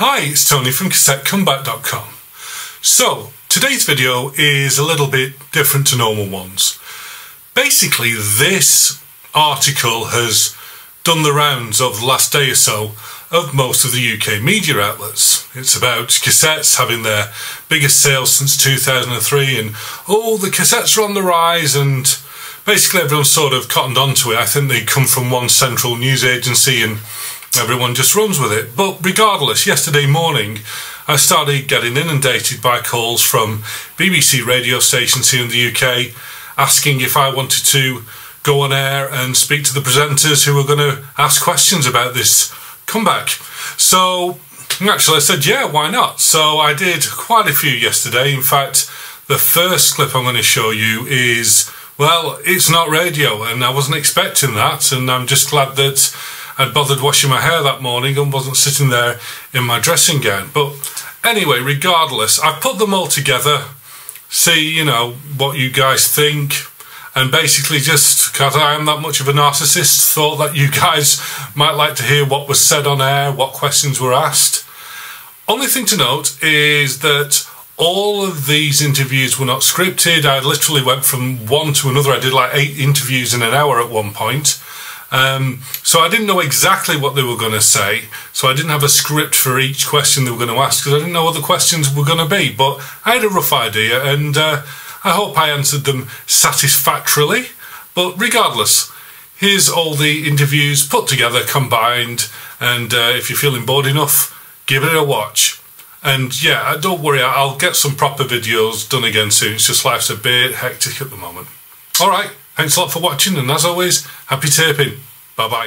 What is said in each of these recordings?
Hi, it's Tony from CassetteComeback.com. So, today's video is a little bit different to normal ones. Basically, this article has done the rounds over the last day or so of most of the UK media outlets. It's about cassettes having their biggest sales since 2003 and, oh, the cassettes are on the rise and basically everyone's sort of cottoned onto it. I think they come from one central news agency and everyone just runs with it. But regardless, yesterday morning I started getting inundated by calls from BBC radio stations here in the UK asking if I wanted to go on air and speak to the presenters who were going to ask questions about this comeback. So actually I said, yeah, why not? So I did quite a few yesterday. In fact, the first clip I'm going to show you is, well, it's not radio and I wasn't expecting that and I'm just glad that I'd bothered washing my hair that morning and wasn't sitting there in my dressing gown. But anyway, regardless, I've put them all together, see, you know, what you guys think, and basically just because I am that much of a narcissist, thought that you guys might like to hear what was said on air, what questions were asked. Only thing to note is that all of these interviews were not scripted. I literally went from one to another. I did like eight interviews in an hour at one point. Um, so I didn't know exactly what they were going to say. So I didn't have a script for each question they were going to ask because I didn't know what the questions were going to be. But I had a rough idea and uh, I hope I answered them satisfactorily. But regardless, here's all the interviews put together, combined. And uh, if you're feeling bored enough, give it a watch. And yeah, uh, don't worry, I'll get some proper videos done again soon. It's just life's a bit hectic at the moment. All right. Thanks a lot for watching, and as always, happy taping. Bye bye.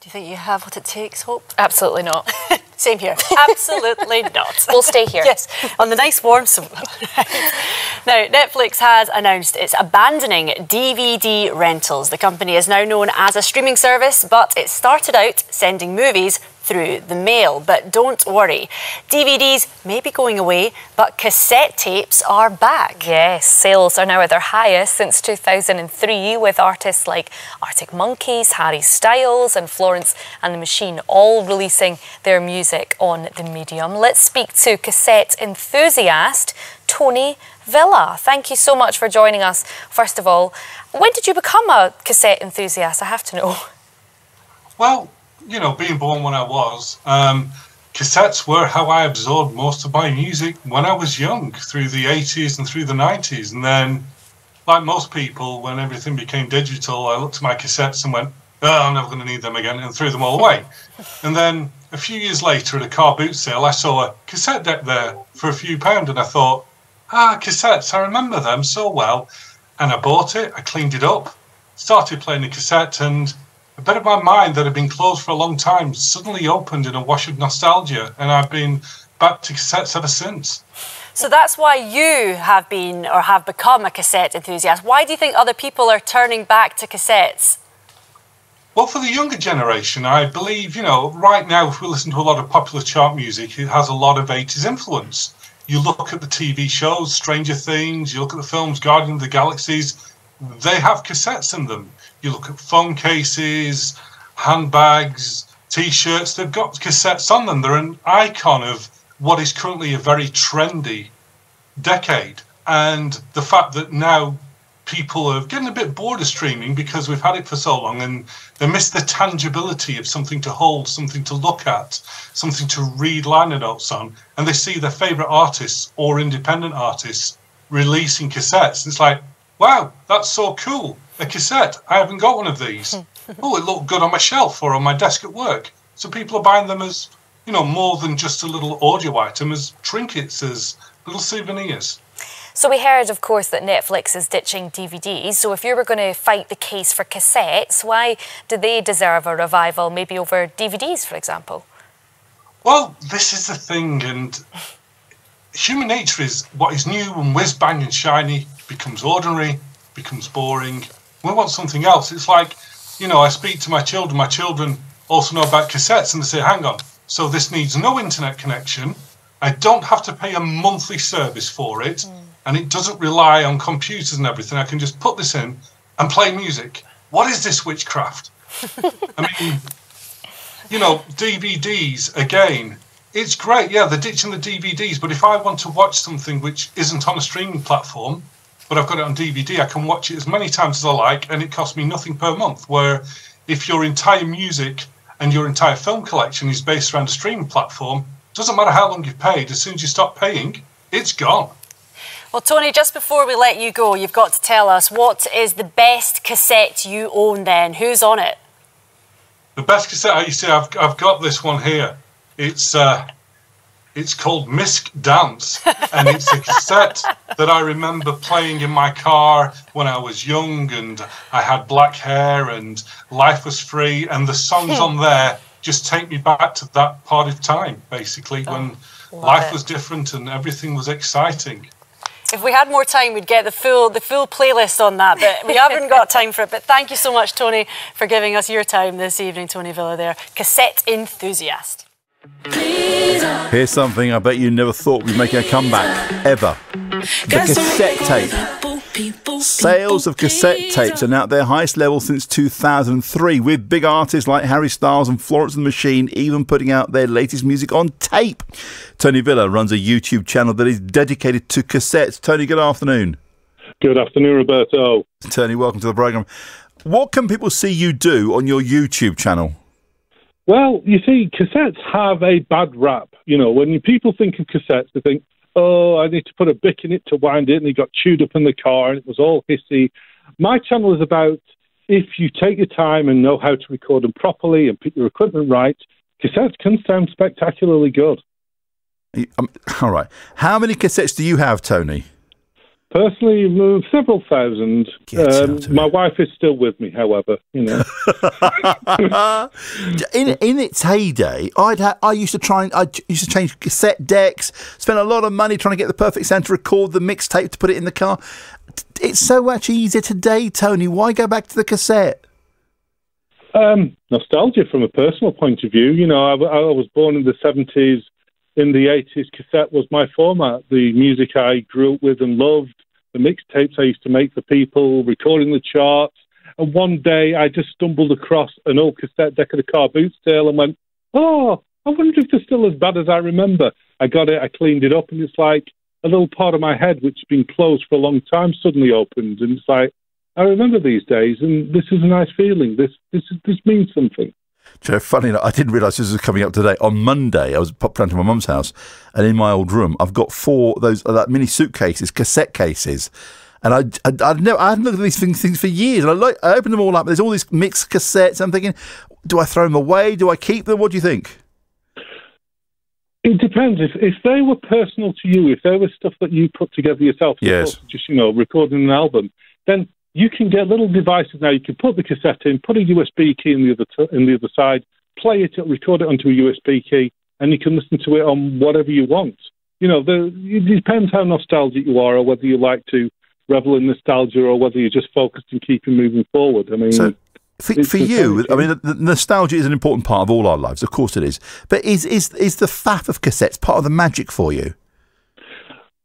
Do you think you have what it takes, Hope? Absolutely not. Same here. Absolutely not. We'll stay here. Yes, on the nice warm sofa. now, Netflix has announced it's abandoning DVD rentals. The company is now known as a streaming service, but it started out sending movies through the mail. But don't worry, DVDs may be going away, but cassette tapes are back. Yes, sales are now at their highest since 2003, with artists like Arctic Monkeys, Harry Styles, and Florence and the Machine all releasing their music on the medium. Let's speak to cassette enthusiast Tony Villa. Thank you so much for joining us. First of all, when did you become a cassette enthusiast? I have to know. Well, you know, being born when I was, um, cassettes were how I absorbed most of my music when I was young, through the 80s and through the 90s. And then, like most people, when everything became digital, I looked at my cassettes and went, oh, I'm never going to need them again, and threw them all away. And then a few years later at a car boot sale, I saw a cassette deck there for a few pounds, and I thought, ah, cassettes, I remember them so well. And I bought it, I cleaned it up, started playing the cassette, and a bit of my mind that had been closed for a long time suddenly opened in a wash of nostalgia, and I've been back to cassettes ever since. So that's why you have been or have become a cassette enthusiast. Why do you think other people are turning back to cassettes? Well, for the younger generation, I believe, you know, right now, if we listen to a lot of popular chart music, it has a lot of 80s influence. You look at the TV shows, Stranger Things, you look at the films, Guardian of the Galaxies, they have cassettes in them. You look at phone cases, handbags, t-shirts, they've got cassettes on them. They're an icon of what is currently a very trendy decade. And the fact that now people are getting a bit bored of streaming because we've had it for so long and they miss the tangibility of something to hold, something to look at, something to read liner notes on, and they see their favourite artists or independent artists releasing cassettes. It's like, wow, that's so cool. A cassette. I haven't got one of these. oh, it looked good on my shelf or on my desk at work. So people are buying them as, you know, more than just a little audio item, as trinkets, as little souvenirs. So we heard, of course, that Netflix is ditching DVDs. So if you were going to fight the case for cassettes, why do they deserve a revival, maybe over DVDs, for example? Well, this is the thing, and human nature is what is new and whiz bang and shiny becomes ordinary, becomes boring. We want something else. It's like, you know, I speak to my children. My children also know about cassettes, and they say, hang on, so this needs no internet connection. I don't have to pay a monthly service for it, mm. and it doesn't rely on computers and everything. I can just put this in and play music. What is this witchcraft? I mean, you know, DVDs again. It's great, yeah, they're ditching the DVDs, but if I want to watch something which isn't on a streaming platform, but I've got it on DVD, I can watch it as many times as I like, and it costs me nothing per month. Where if your entire music and your entire film collection is based around a streaming platform, doesn't matter how long you've paid, as soon as you stop paying, it's gone. Well, Tony, just before we let you go, you've got to tell us what is the best cassette you own then? Who's on it? The best cassette I used to I've, I've got this one here. It's uh, it's called Misk Dance, and it's a cassette that I remember playing in my car when I was young and I had black hair and life was free, and the songs hmm. on there just take me back to that part of time, basically, oh, when life it. was different and everything was exciting. If we had more time, we'd get the full the full playlist on that, but we haven't got time for it. But thank you so much, Tony, for giving us your time this evening, Tony Villa. There, cassette enthusiast. Here's something I bet you never thought we'd be making a comeback ever: the cassette tape. Sales of cassette tapes are now at their highest level since 2003, with big artists like Harry Styles and Florence and the Machine even putting out their latest music on tape. Tony Villa runs a YouTube channel that is dedicated to cassettes. Tony, good afternoon. Good afternoon, Roberto. Tony, welcome to the programme. What can people see you do on your YouTube channel? Well, you see, cassettes have a bad rap. You know, when people think of cassettes, they think, oh, I need to put a bic in it to wind it, and it got chewed up in the car, and it was all hissy. My channel is about if you take your time and know how to record them properly and put your equipment right, cassettes can sound spectacularly good. Um, all right. How many cassettes do you have, Tony? Personally, several thousand. Um, my wife is still with me, however. You know. in in its heyday, I'd ha- I used to try and I used to change cassette decks, spend a lot of money trying to get the perfect sound to record the mixtape to put it in the car. It's so much easier today, Tony. Why go back to the cassette? Um, nostalgia from a personal point of view. You know, I, I was born in the seventies in the 80s, cassette was my format. The music I grew up with and loved, the mixtapes I used to make for people, recording the charts. And one day I just stumbled across an old cassette deck of the car boot sale and went, oh, I wonder if they're still as bad as I remember. I got it, I cleaned it up, and it's like a little part of my head, which had been closed for a long time, suddenly opened. And it's like, I remember these days, and this is a nice feeling. This, this, this means something. Joe, funny enough, I didn't realise this was coming up today. On Monday, I was popped down to my mum's house, and in my old room, I've got four those uh, mini suitcases, cassette cases. And I, I, I'd never, I hadn't looked at these things, things for years. And I, like, I opened them all up. There's all these mixed cassettes. I'm thinking, do I throw them away? Do I keep them? What do you think? It depends. If if they were personal to you, if they were stuff that you put together yourself, yes. just you know, recording an album, then you can get little devices now. You can put the cassette in, put a USB key in the other t- in the other side, play it, record it onto a USB key, and you can listen to it on whatever you want. You know, the, it depends how nostalgic you are, or whether you like to revel in nostalgia, or whether you're just focused on keeping moving forward. I mean. So- for, for you, I mean, nostalgia is an important part of all our lives. Of course, it is. But is is is the faff of cassettes part of the magic for you?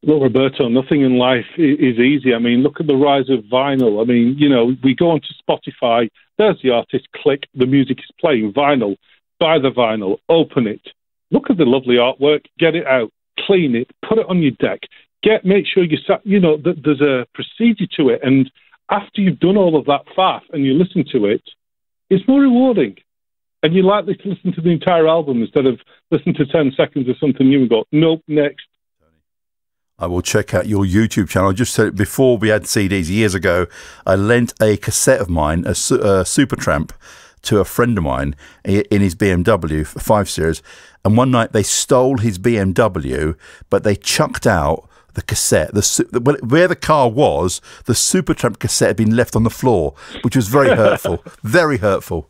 Look, Roberto, nothing in life is easy. I mean, look at the rise of vinyl. I mean, you know, we go onto Spotify, there's the artist, click, the music is playing, vinyl, buy the vinyl, open it, look at the lovely artwork, get it out, clean it, put it on your deck, get, make sure you, you know, that there's a procedure to it. And after you've done all of that faff and you listen to it, it's more rewarding. And you're likely to listen to the entire album instead of listen to 10 seconds of something new and go, nope, next. I will check out your YouTube channel. I just said before we had CDs years ago, I lent a cassette of mine, a, a Supertramp, to a friend of mine in his BMW 5 Series. And one night they stole his BMW, but they chucked out the cassette. The, where the car was, the Supertramp cassette had been left on the floor, which was very hurtful. very hurtful.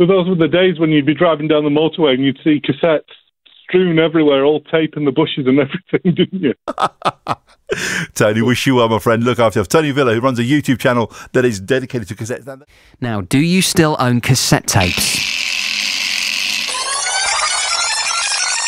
So those were the days when you'd be driving down the motorway and you'd see cassettes strewn everywhere, all tape in the bushes and everything, didn't you? Tony, wish you well, my friend. Look after yourself. Tony Villa, who runs a YouTube channel that is dedicated to cassettes. Now, do you still own cassette tapes?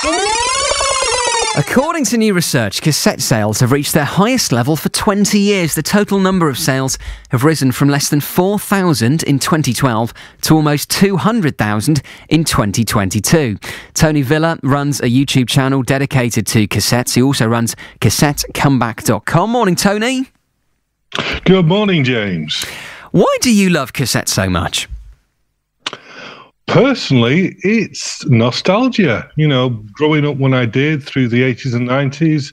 According According to new research, cassette sales have reached their highest level for 20 years. The total number of sales have risen from less than 4,000 in 2012 to almost 200,000 in 2022. Tony Villa runs a YouTube channel dedicated to cassettes. He also runs cassettecomeback.com. Morning, Tony. Good morning, James. Why do you love cassettes so much? Personally, it's nostalgia. You know, growing up when I did through the 80s and 90s,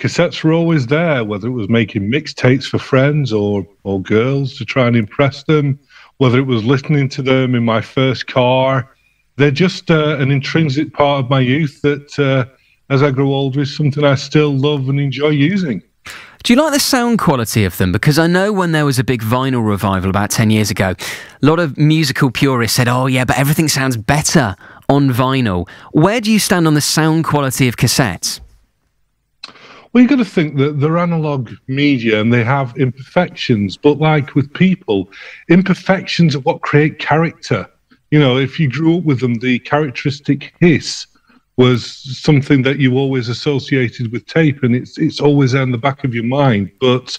cassettes were always there, whether it was making mixtapes for friends or, or girls to try and impress them, whether it was listening to them in my first car. They're just uh, an intrinsic part of my youth that, uh, as I grow older, is something I still love and enjoy using. Do you like the sound quality of them? Because I know when there was a big vinyl revival about 10 years ago, a lot of musical purists said, oh, yeah, but everything sounds better on vinyl. Where do you stand on the sound quality of cassettes? Well, you've got to think that they're analog media and they have imperfections, but like with people, imperfections are what create character. You know, if you grew up with them, the characteristic hiss was something that you always associated with tape, and it's it's always in the back of your mind. But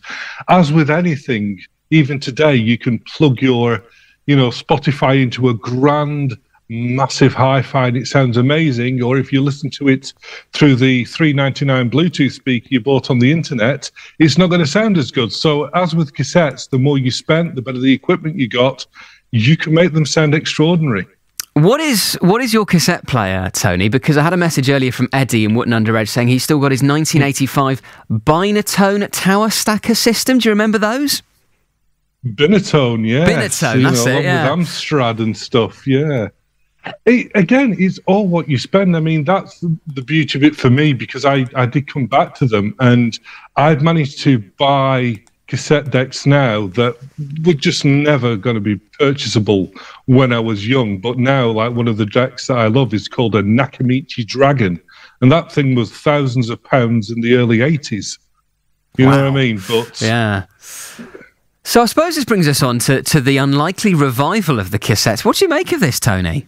as with anything, even today, you can plug your, you know, Spotify into a grand, massive hi-fi, and it sounds amazing. Or if you listen to it through the 399 Bluetooth speaker you bought on the internet, it's not going to sound as good. So as with cassettes, the more you spent, the better the equipment you got. You can make them sound extraordinary. What is what is your cassette player, Tony? Because I had a message earlier from Eddie in Wotton Under Edge saying he's still got his 1985 Binatone Tower Stacker system. Do you remember those? Binatone, yeah. Binatone, that's it, yeah. With Amstrad and stuff, yeah. It, again, it's all what you spend. I mean, that's the, the beauty of it for me because I, I did come back to them and I've managed to buy cassette decks now that were just never going to be purchasable when I was young. But now, like one of the decks that I love is called a Nakamichi Dragon. And that thing was thousands of pounds in the early 80s. You wow. know what I mean? But yeah. So I suppose this brings us on to, to the unlikely revival of the cassettes. What do you make of this, Tony?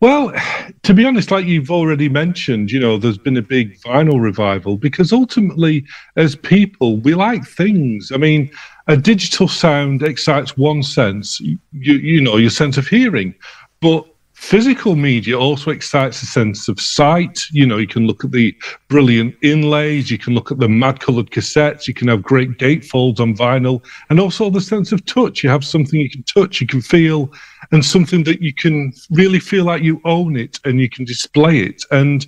Well, to be honest, like you've already mentioned, you know, there's been a big vinyl revival because ultimately, as people, we like things. I mean, a digital sound excites one sense, you, you know, your sense of hearing, but physical media also excites a sense of sight. You know, you can look at the brilliant inlays, you can look at the mad colored cassettes, you can have great gatefolds on vinyl, and also the sense of touch. You have something you can touch, you can feel, and something that you can really feel like you own it and you can display it. And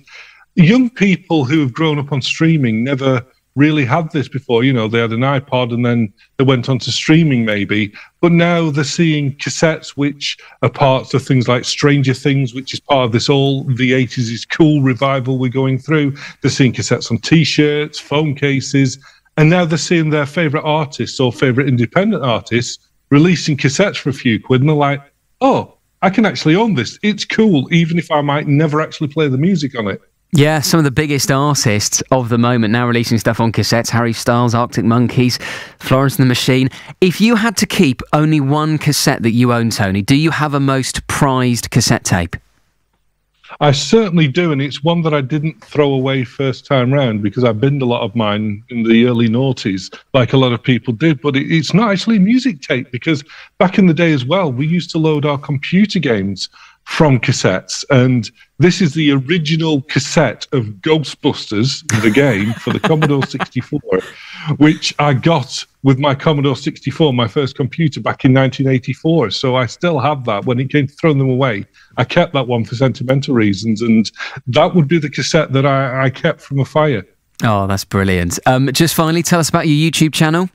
young people who have grown up on streaming never really had this before. You know, they had an iPod and then they went on to streaming maybe, but now they're seeing cassettes, which are parts of things like Stranger Things, which is part of this all the 80s is cool revival we're going through. They're seeing cassettes on t shirts, phone cases, and now they're seeing their favorite artists or favorite independent artists releasing cassettes for a few quid. And they're like, oh, I can actually own this. It's cool, even if I might never actually play the music on it. Yeah, some of the biggest artists of the moment now releasing stuff on cassettes Harry Styles, Arctic Monkeys, Florence and the Machine. If you had to keep only one cassette that you own, Tony, do you have a most prized cassette tape? I certainly do, and it's one that I didn't throw away first time round because I binned a lot of mine in the early noughties, like a lot of people did. But it's not actually music tape because back in the day as well, we used to load our computer games from cassettes. And this is the original cassette of Ghostbusters, the game for the Commodore 64, which I got with my Commodore 64, my first computer back in 1984. So I still have that. When it came to throwing them away, I kept that one for sentimental reasons. And that would be the cassette that I, I kept from a fire. Oh, that's brilliant. Um, just finally, tell us about your YouTube channel.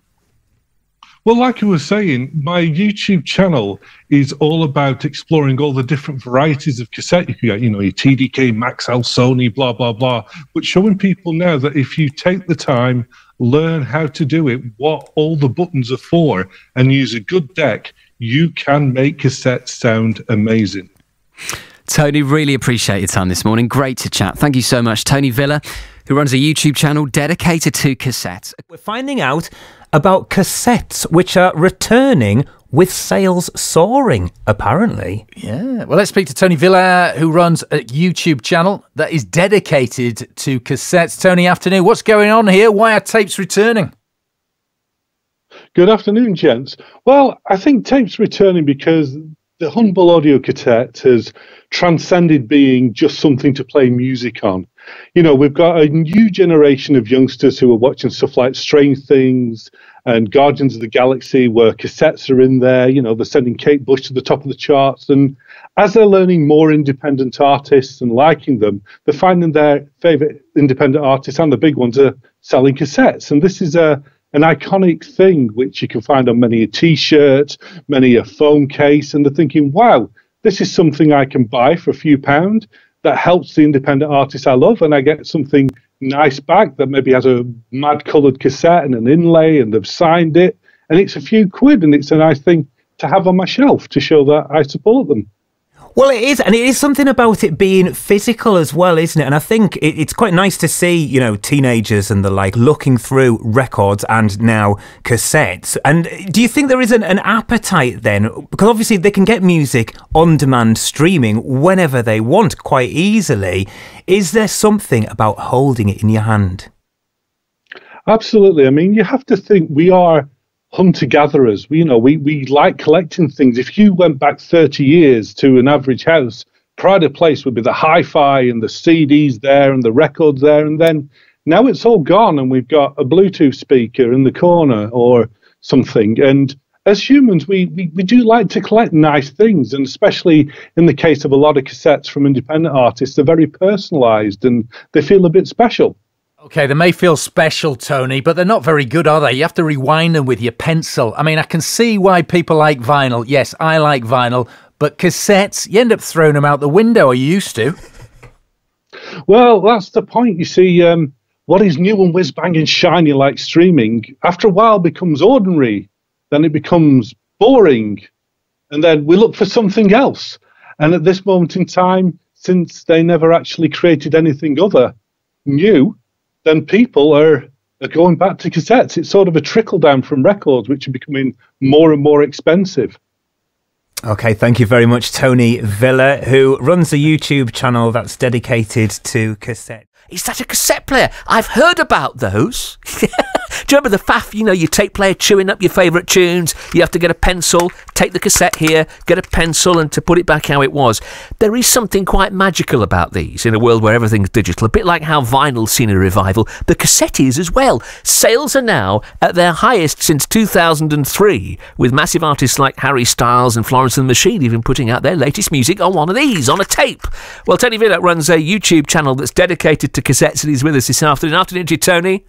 Well, like I was saying, my YouTube channel is all about exploring all the different varieties of cassette you can get, you know, your TDK, Maxell, Sony, blah, blah, blah, but showing people now that if you take the time, learn how to do it, what all the buttons are for, and use a good deck, you can make cassettes sound amazing. Tony, really appreciate your time this morning. Great to chat. Thank you so much. Tony Villa, who runs a YouTube channel dedicated to cassettes. We're finding out about cassettes which are returning with sales soaring, apparently. Yeah. Well, let's speak to Tony Villa, who runs a YouTube channel that is dedicated to cassettes. Tony, afternoon. What's going on here? Why are tapes returning? Good afternoon, gents. Well, I think tapes returning because the humble audio cassette has transcended being just something to play music on. You know, we've got a new generation of youngsters who are watching stuff like Stranger Things and Guardians of the Galaxy, where cassettes are in there. You know, they're sending Kate Bush to the top of the charts. And as they're learning more independent artists and liking them, they're finding their favorite independent artists and the big ones are selling cassettes. And this is a an iconic thing which you can find on many a t-shirt, many a phone case, and they're thinking, wow, this is something I can buy for a few pound that helps the independent artist I love, and I get something nice back that maybe has a mad coloured cassette and an inlay, and they've signed it, and it's a few quid, and it's a nice thing to have on my shelf to show that I support them. Well, it is, and it is something about it being physical as well, isn't it? And I think it, it's quite nice to see, you know, teenagers and the like looking through records and now cassettes. And do you think there is an, an appetite then? Because obviously they can get music on demand streaming whenever they want quite easily. Is there something about holding it in your hand? Absolutely. I mean, you have to think we are hunter gatherers. We, you know, we, we like collecting things. If you went back 30 years to an average house, pride of place would be the hi fi and the CDs there and the records there. And then now it's all gone and we've got a Bluetooth speaker in the corner or something. And as humans, we, we, we do like to collect nice things. And especially in the case of a lot of cassettes from independent artists, they're very personalized and they feel a bit special. Okay, they may feel special, Tony, but they're not very good, are they? You have to rewind them with your pencil. I mean, I can see why people like vinyl. Yes, I like vinyl, but cassettes, you end up throwing them out the window, or you used to. Well, that's the point. You see, um, what is new and whiz bang and shiny like streaming, after a while becomes ordinary, then it becomes boring, and then we look for something else. And at this moment in time, since they never actually created anything other new, then people are, are going back to cassettes. It's sort of a trickle down from records, which are becoming more and more expensive. Okay, thank you very much, Tony Villa, who runs a YouTube channel that's dedicated to cassette. Is that a cassette player? I've heard about those. Do you remember the faff? You know, your tape player chewing up your favourite tunes. You have to get a pencil, take the cassette here, get a pencil, and to put it back how it was. There is something quite magical about these in a world where everything's digital. A bit like how vinyl's seen a revival, the cassette is as well. Sales are now at their highest since 2003, with massive artists like Harry Styles and Florence and the Machine even putting out their latest music on one of these, on a tape. Well, Tony Villa runs a YouTube channel that's dedicated to cassettes, and he's with us this afternoon. Afternoon to you, Tony.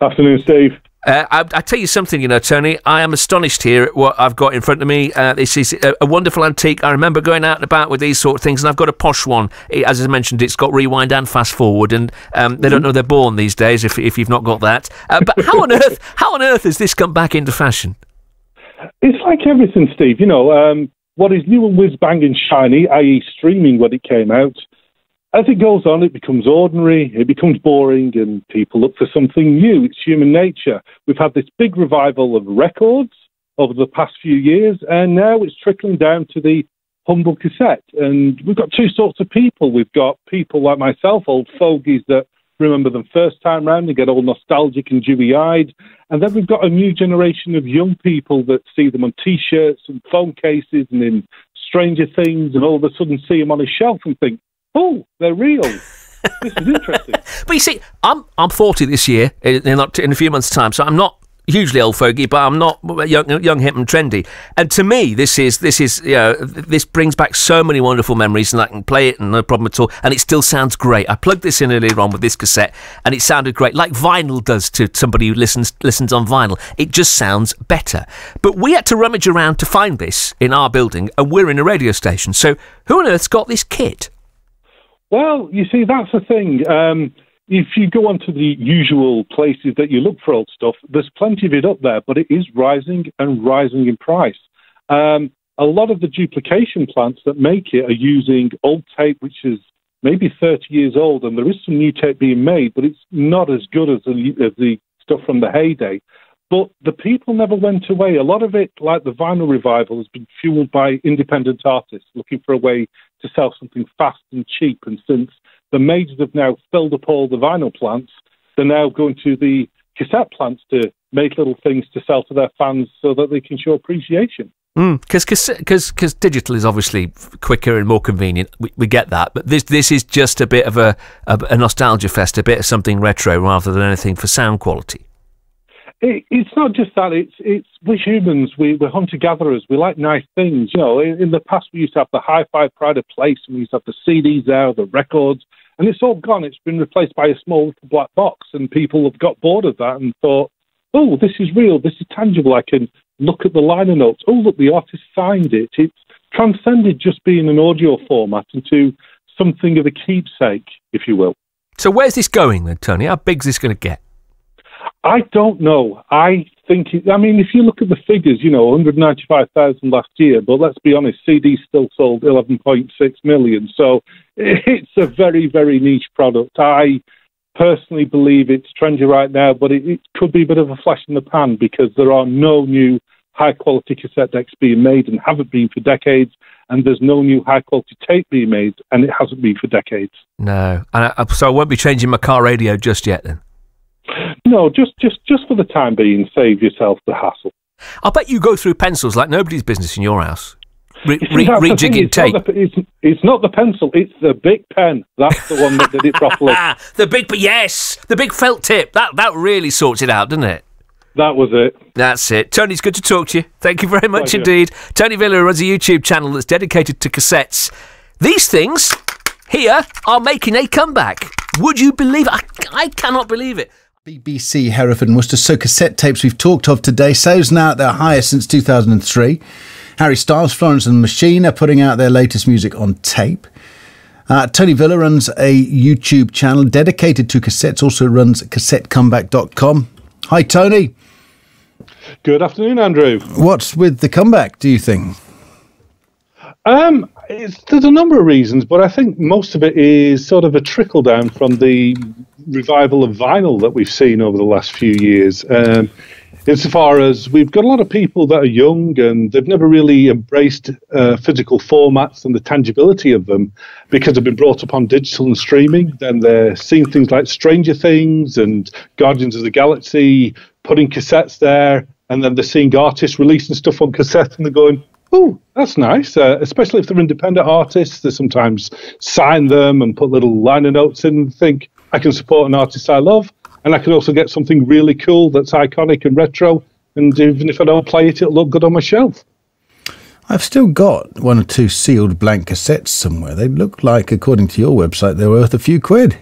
Afternoon, Steve. Uh, I, I, tell you something, you know, Tony. I am astonished here at what I've got in front of me. Uh, this is a, a, wonderful antique. I remember going out and about with these sort of things, and I've got a posh one. It, as I mentioned, it's got rewind and fast forward, and um, they don't know they're born these days if, if you've not got that. Uh, but how on earth, how on earth has this come back into fashion? It's like everything, Steve. You know, um, what is new and whiz bang and shiny, i.e., streaming when it came out, as it goes on, it becomes ordinary, it becomes boring, and people look for something new. It's human nature. We've had this big revival of records over the past few years, and now it's trickling down to the humble cassette. And we've got two sorts of people. We've got people like myself, old fogies that remember them first time round and get all nostalgic and dewy eyed. And then we've got a new generation of young people that see them on t shirts and phone cases and in Stranger Things, and all of a sudden see them on a shelf and think, oh, they're real. this is interesting. but you see, I'm I'm 40 this year in, in, a few months' time, so I'm not hugely old fogey, but I'm not uh, young, young, hip, and trendy. And to me, this is this is you know this brings back so many wonderful memories, and I can play it and no problem at all. And it still sounds great. I plugged this in earlier on with this cassette, and it sounded great, like vinyl does to somebody who listens listens on vinyl. It just sounds better. But we had to rummage around to find this in our building, and we're in a radio station. So who on earth's got this kit? Well, you see, that's the thing. Um, if you go onto the usual places that you look for old stuff, there's plenty of it up there, but it is rising and rising in price. Um, a lot of the duplication plants that make it are using old tape, which is maybe 30 years old, and there is some new tape being made, but it's not as good as the, as the stuff from the heyday. But the people never went away. A lot of it, like the vinyl revival, has been fueled by independent artists looking for a way to sell something fast and cheap. And since the majors have now filled up all the vinyl plants, they're now going to the cassette plants to make little things to sell to their fans so that they can show appreciation. Because mm, because digital is obviously quicker and more convenient. We, we get that, but this this is just a bit of a, a, a nostalgia fest, a bit of something retro rather than anything for sound quality. It, it's not just that. It's it's we're humans. We we're hunter gatherers. We like nice things. You know, in, in, the past we used to have the hi-fi pride of place, and we used to have the CDs there, the records, and it's all gone. It's been replaced by a small little black box, and people have got bored of that and thought, oh, this is real. This is tangible. I can look at the liner notes. Oh, look, the artist signed it. It's transcended just being an audio format into something of a keepsake, if you will. So where's this going then, Tony? How big's this going to get? I don't know. I think, it, I mean, if you look at the figures, you know, 195,000 last year, but let's be honest, CDs still sold 11.6 million. So it's a very, very niche product. I personally believe it's trendy right now, but it, it, could be a bit of a flash in the pan because there are no new high quality cassette decks being made and haven't been for decades, and there's no new high quality tape being made, and it hasn't been for decades. No, and I, so I won't be changing my car radio just yet then. No, just just just for the time being, save yourself the hassle. I bet you go through pencils like nobody's business in your house. Re- re- rejigging tape. Not the, it's, it's, not the pencil, it's the big pen. That's the one that did it properly. the big, yes, the big felt tip. That that really sorts it out, doesn't it? That was it. That's it. Tony, it's good to talk to you. Thank you very much Pleasure. indeed. Tony Villa runs a YouTube channel that's dedicated to cassettes. These things here are making a comeback. Would you believe it? I, I cannot believe it. BBC Hereford and Worcester. So cassette tapes we've talked of today. Sales now at their highest since 2003. Harry Styles, Florence and the Machine are putting out their latest music on tape. Uh, Tony Villa runs a YouTube channel dedicated to cassettes, also runs cassettecomeback.com. Hi, Tony. Good afternoon, Andrew. What's with the comeback, do you think? Um, there's a number of reasons, but I think most of it is sort of a trickle down from the revival of vinyl that we've seen over the last few years. Um, insofar as we've got a lot of people that are young and they've never really embraced uh, physical formats and the tangibility of them because they've been brought up on digital and streaming. Then they're seeing things like Stranger Things and Guardians of the Galaxy, putting cassettes there, and then they're seeing artists releasing stuff on cassette and they're going, oh, that's nice. Uh, especially if they're independent artists, they sometimes sign them and put little liner notes in and think, I can support an artist I love and I can also get something really cool that's iconic and retro. And even if I don't play it, it'll look good on my shelf. I've still got one or two sealed blank cassettes somewhere. They look like, according to your website, they're worth a few quid.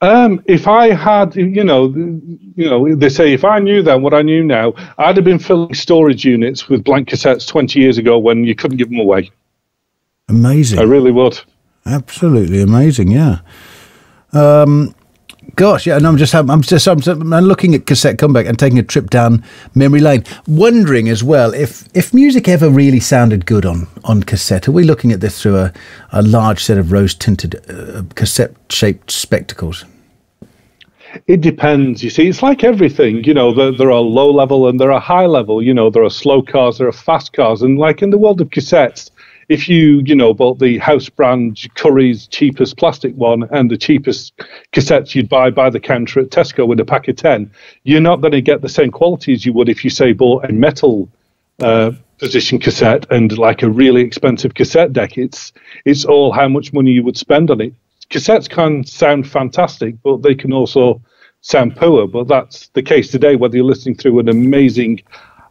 Um, if I had, you know, you know, they say if I knew then what I knew now, I'd have been filling storage units with blank cassettes 20 years ago when you couldn't give them away. Amazing. I really would. Absolutely amazing. Yeah. Um, Gosh, yeah, and I'm just I'm just I'm, I'm looking at cassette comeback and taking a trip down memory lane, wondering as well if if music ever really sounded good on on cassette. Are we looking at this through a, a large set of rose tinted uh, cassette shaped spectacles? It depends. You see, it's like everything. You know, there, there are low level and there are high level. You know, there are slow cars, there are fast cars, and like in the world of cassettes, if you you know bought the house brand Currys cheapest plastic one and the cheapest cassettes you'd buy by the counter at Tesco with a pack of ten, you're not going to get the same quality as you would if you say bought a metal uh, position cassette and like a really expensive cassette deck. It's it's all how much money you would spend on it. Cassettes can sound fantastic, but they can also sound poor. But that's the case today, whether you're listening through an amazing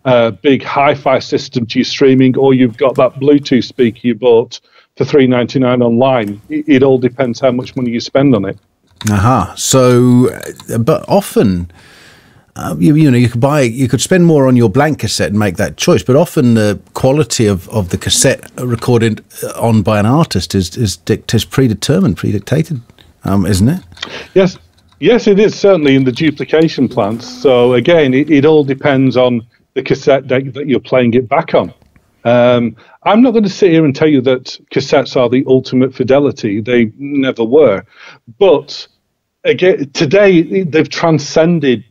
uh, big hi-fi system to your streaming, or you've got that Bluetooth speaker you bought for three ninety nine online. It, it, all depends how much money you spend on it. Aha. Uh-huh. So, uh, but often. Uh, you, you know, you could buy, you could spend more on your blank cassette and make that choice. But often the quality of, of the cassette recorded uh, on by an artist is is, dict- is predetermined, predictated, um, isn't it? Yes, yes, it is certainly in the duplication plants. So again, it, it all depends on the cassette deck that you're playing it back on. Um, I'm not going to sit here and tell you that cassettes are the ultimate fidelity. They never were. But again, today they've transcended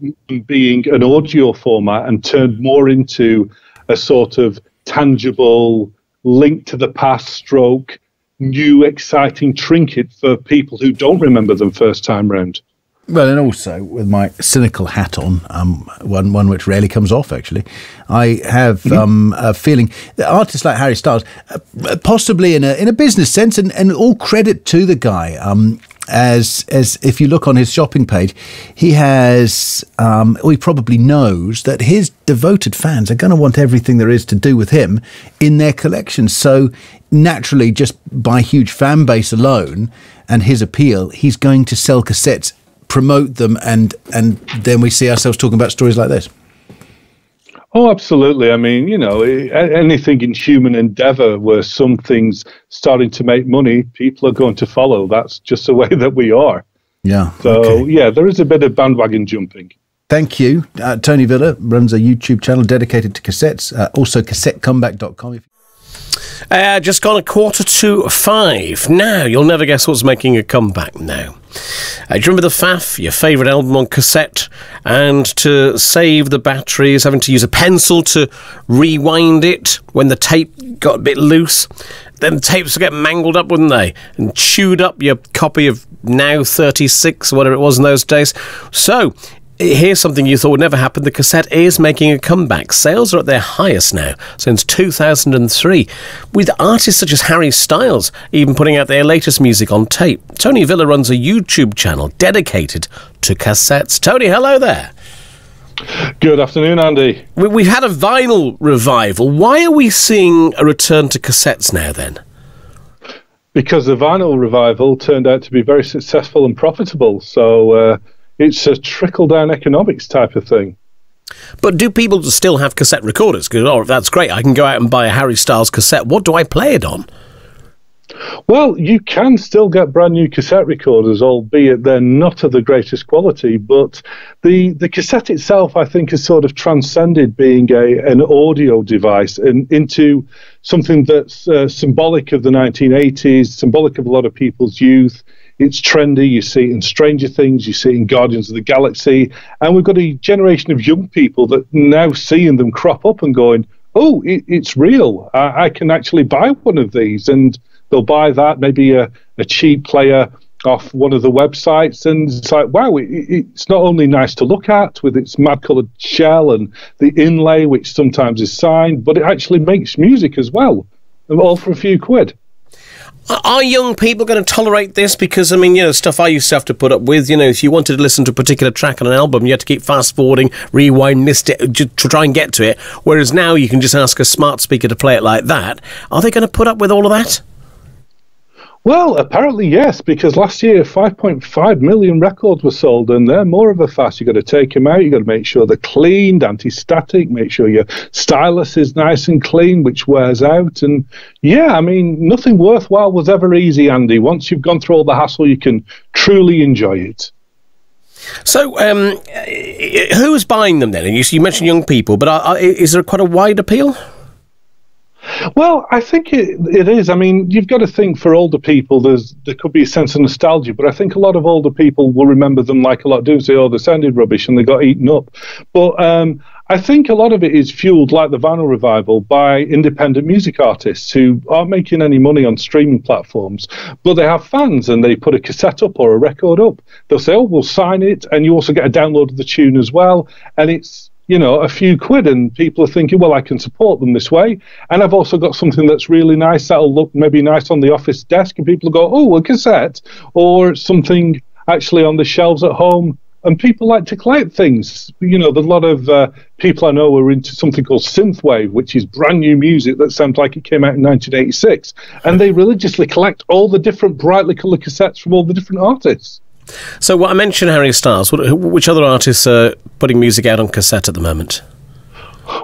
being an audio format and turned more into a sort of tangible link to the past stroke new exciting trinket for people who don't remember them first time round. Well, and also with my cynical hat on, um, one one which rarely comes off. Actually, I have mm-hmm. um, a feeling that artists like Harry Styles, uh, possibly in a in a business sense, and, and all credit to the guy. Um, as as if you look on his shopping page, he has, um, or he probably knows that his devoted fans are going to want everything there is to do with him in their collection. So naturally, just by huge fan base alone and his appeal, he's going to sell cassettes promote them, and and then we see ourselves talking about stories like this. Oh, absolutely. I mean, you know, anything in human endeavor where something's starting to make money, people are going to follow. That's just the way that we are. Yeah. So, okay. yeah, there is a bit of bandwagon jumping. Thank you. Uh, Tony Villa runs a YouTube channel dedicated to cassettes, uh, also cassettecomeback.com. Uh, just gone a quarter to five. Now, you'll never guess what's making a comeback now. Uh, do you remember the Faff, your favourite album on cassette? And to save the batteries, having to use a pencil to rewind it when the tape got a bit loose. Then the tapes would get mangled up, wouldn't they? And chewed up your copy of Now 36, whatever it was in those days. So, Here's something you thought would never happen. The cassette is making a comeback. Sales are at their highest now since 2003, with artists such as Harry Styles even putting out their latest music on tape. Tony Villa runs a YouTube channel dedicated to cassettes. Tony, hello there. Good afternoon, Andy. We, have had a vinyl revival. Why are we seeing a return to cassettes now then? Because the vinyl revival turned out to be very successful and profitable. So, uh, it's a trickle down economics type of thing. But do people still have cassette recorders? Because, oh, that's great. I can go out and buy a Harry Styles cassette. What do I play it on? Well, you can still get brand new cassette recorders, albeit they're not of the greatest quality. But the, the cassette itself, I think, has sort of transcended being a an audio device and into something that's uh, symbolic of the 1980s, symbolic of a lot of people's youth. It's trendy. You see it in Stranger Things. You see it in Guardians of the Galaxy. And we've got a generation of young people that now seeing them crop up and going, oh, it, it's real. I, I, can actually buy one of these. And they'll buy that, maybe a, a cheap player off one of the websites. And it's like, wow, it, it's not only nice to look at with its mad coloured shell and the inlay, which sometimes is signed, but it actually makes music as well, all for a few quid. Are young people going to tolerate this? Because, I mean, you know, stuff I used to have to put up with, you know, if you wanted to listen to a particular track on an album, you had to keep fast forwarding, rewind, missed it, to try and get to it. Whereas now you can just ask a smart speaker to play it like that. Are they going to put up with all of that? Well, apparently yes, because last year 5.5 million records were sold, and they're more of a fuss. You've got to take them out. You've got to make sure they're cleaned, anti-static. Make sure your stylus is nice and clean, which wears out. And yeah, I mean, nothing worthwhile was ever easy, Andy. Once you've gone through all the hassle, you can truly enjoy it. So, um, who's buying them then? You, you mentioned young people, but are, are, is there quite a wide appeal? Well, I think it, it is. I mean, you've got to think for older people, there's there could be a sense of nostalgia, but I think a lot of older people will remember them like a lot do say, oh, they sounded rubbish and they got eaten up. But um, I think a lot of it is fueled, like the vinyl revival, by independent music artists who aren't making any money on streaming platforms, but they have fans and they put a cassette up or a record up. They'll say, oh, we'll sign it, and you also get a download of the tune as well. And it's you know, a few quid, and people are thinking, well, I can support them this way. And I've also got something that's really nice that'll look maybe nice on the office desk, and people go, oh, a cassette, or something actually on the shelves at home. And people like to collect things. You know, a lot of uh, people I know are into something called synthwave, which is brand new music that sounds like it came out in 1986, and they religiously collect all the different brightly coloured cassettes from all the different artists. So, what I mentioned Harry Styles. which other artists are putting music out on cassette at the moment?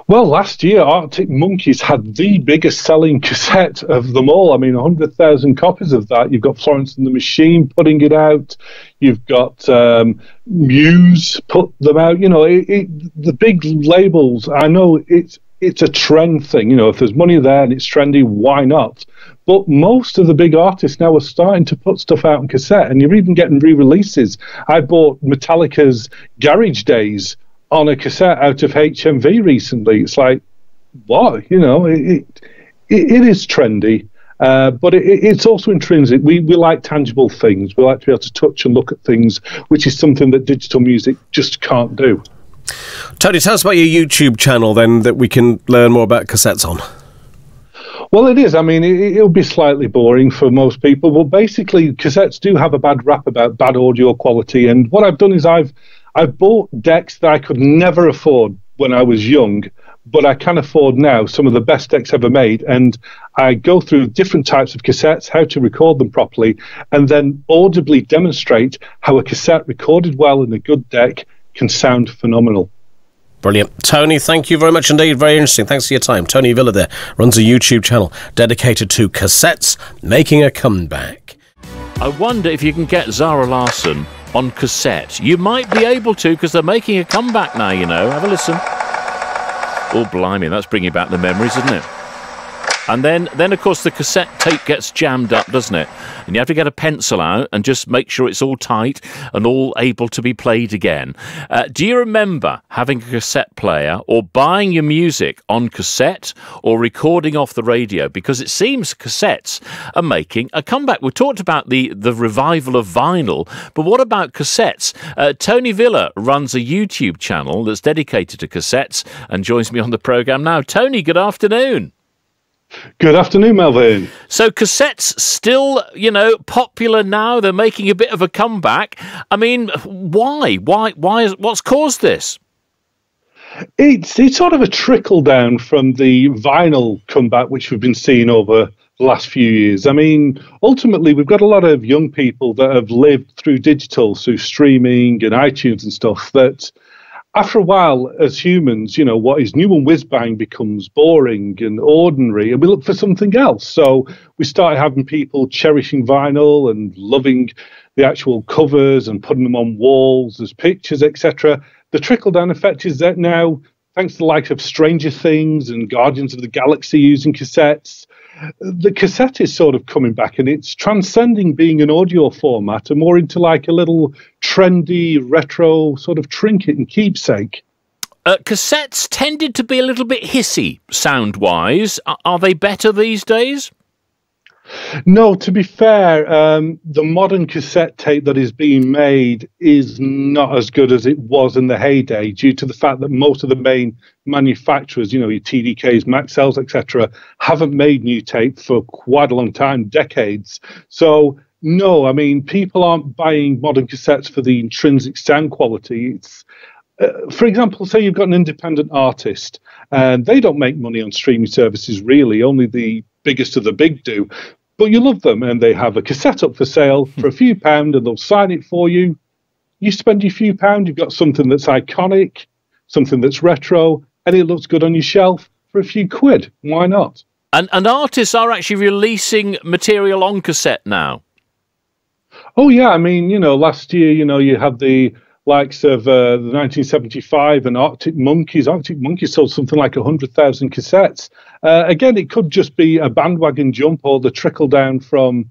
Well, last year, Arctic Monkeys had the biggest selling cassette of them all. I mean, 100,000 copies of that. You've got Florence and the Machine putting it out. You've got um, Muse put them out. You know, it, it, the big labels, I know it's, it's a trend thing. You know, if there's money there and it's trendy, why not? But most of the big artists now are starting to put stuff out on cassette, and you're even getting re-releases. I bought Metallica's Garage Days on a cassette out of HMV recently. It's like, what? You know, it, it, it is trendy. Uh, but it, it's also intrinsic. We, we like tangible things. We like to be able to touch and look at things, which is something that digital music just can't do. Tony, tell us about your YouTube channel then that we can learn more about cassettes on. Well, it is. I mean, it, will be slightly boring for most people, but basically, cassettes do have a bad rap about bad audio quality. And what I've done is I've I've bought decks that I could never afford when I was young, but I can afford now some of the best decks ever made. And I go through different types of cassettes, how to record them properly, and then audibly demonstrate how a cassette recorded well in a good deck can sound phenomenal. Brilliant. Tony, thank you very much indeed. Very interesting. Thanks for your time. Tony Villa there runs a YouTube channel dedicated to cassettes making a comeback. I wonder if you can get Zara Larsson on cassette. You might be able to because they're making a comeback now, you know. Have a listen. Oh, blimey, that's bringing back the memories, isn't it? And then, then of course, the cassette tape gets jammed up, doesn't it? And you have to get a pencil out and just make sure it's all tight and all able to be played again. Uh, do you remember having a cassette player or buying your music on cassette or recording off the radio? Because it seems cassettes are making a comeback. We talked about the, the revival of vinyl, but what about cassettes? Uh, Tony Villa runs a YouTube channel that's dedicated to cassettes and joins me on the programme now. Tony, good afternoon. Good afternoon, Melvyn. So cassettes still, you know, popular now. They're making a bit of a comeback. I mean, why? Why? Why? Is, what's caused this? It's it's sort of a trickle down from the vinyl comeback, which we've been seeing over the last few years. I mean, ultimately, we've got a lot of young people that have lived through digital, through streaming and iTunes and stuff that after a while, as humans, you know, what is new and whiz bang becomes boring and ordinary, and we look for something else. So we started having people cherishing vinyl and loving the actual covers and putting them on walls as pictures, etc. The trickle down effect is that now, thanks to the likes of Stranger Things and Guardians of the Galaxy using cassettes, the cassette is sort of coming back and it's transcending being an audio format and more into like a little trendy retro sort of trinket and keepsake. Uh, cassettes tended to be a little bit hissy sound wise. Are they better these days? No, to be fair, um, the modern cassette tape that is being made is not as good as it was in the heyday due to the fact that most of the main manufacturers, you know, your TDKs, Maxells, etc., haven't made new tape for quite a long time, decades. So, no, I mean, people aren't buying modern cassettes for the intrinsic sound quality. It's uh, for example, say you've got an independent artist and they don't make money on streaming services really, only the biggest of the big do. But you love them and they have a cassette up for sale hmm. for a few pound and they'll sign it for you. You spend your few pound, you've got something that's iconic, something that's retro, and it looks good on your shelf for a few quid. Why not? And, and artists are actually releasing material on cassette now. Oh yeah, I mean, you know, last year, you know, you had the likes of uh, the 1975 and Arctic Monkeys. Arctic Monkeys sold something like 100,000 cassettes. Uh, again, it could just be a bandwagon jump or the trickle down from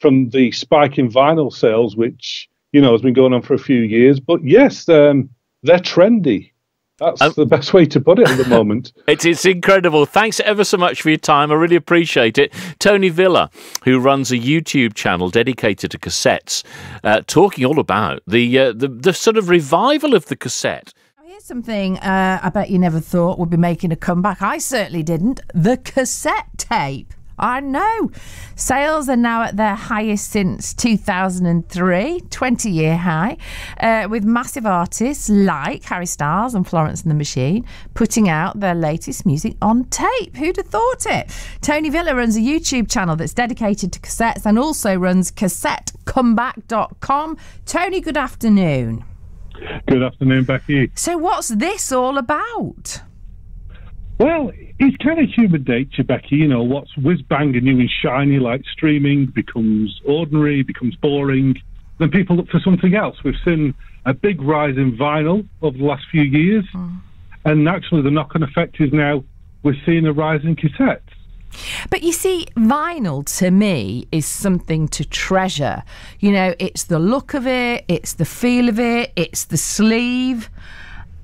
from the spike in vinyl sales, which you know has been going on for a few years. But yes, um, they're trendy. That's um, the best way to put it at the moment. it's, it's incredible. Thanks ever so much for your time. I really appreciate it. Tony Villa, who runs a YouTube channel dedicated to cassettes, uh, talking all about the, uh, the the sort of revival of the cassette. Here's something uh, I bet you never thought would be making a comeback. I certainly didn't. The cassette tape. I know. Sales are now at their highest since 2003, 20 year high, uh, with massive artists like Harry Styles and Florence and the Machine putting out their latest music on tape. Who'd have thought it? Tony Villa runs a YouTube channel that's dedicated to cassettes and also runs cassettecomeback.com. Tony, good afternoon. Good afternoon, Becky. So, what's this all about? Well, it's kind of human nature, Becky. You know, what's whiz bang and new and shiny like streaming becomes ordinary, becomes boring. Then people look for something else. We've seen a big rise in vinyl over the last few years. Mm. And naturally, the knock on effect is now we're seeing a rise in cassettes. But you see, vinyl to me is something to treasure. You know, it's the look of it, it's the feel of it, it's the sleeve.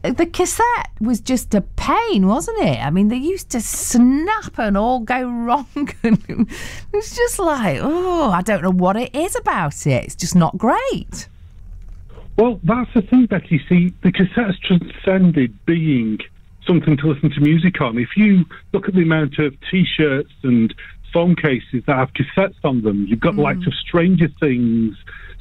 The cassette was just a pain, wasn't it? I mean, they used to snap and all go wrong. And it was just like, oh, I don't know what it is about it. It's just not great. Well, that's the thing, Becky. See, the cassette's transcended being something to listen to music on. If you look at the amount of T-shirts and phone cases that have cassettes on them, you've got the likes mm. of Stranger Things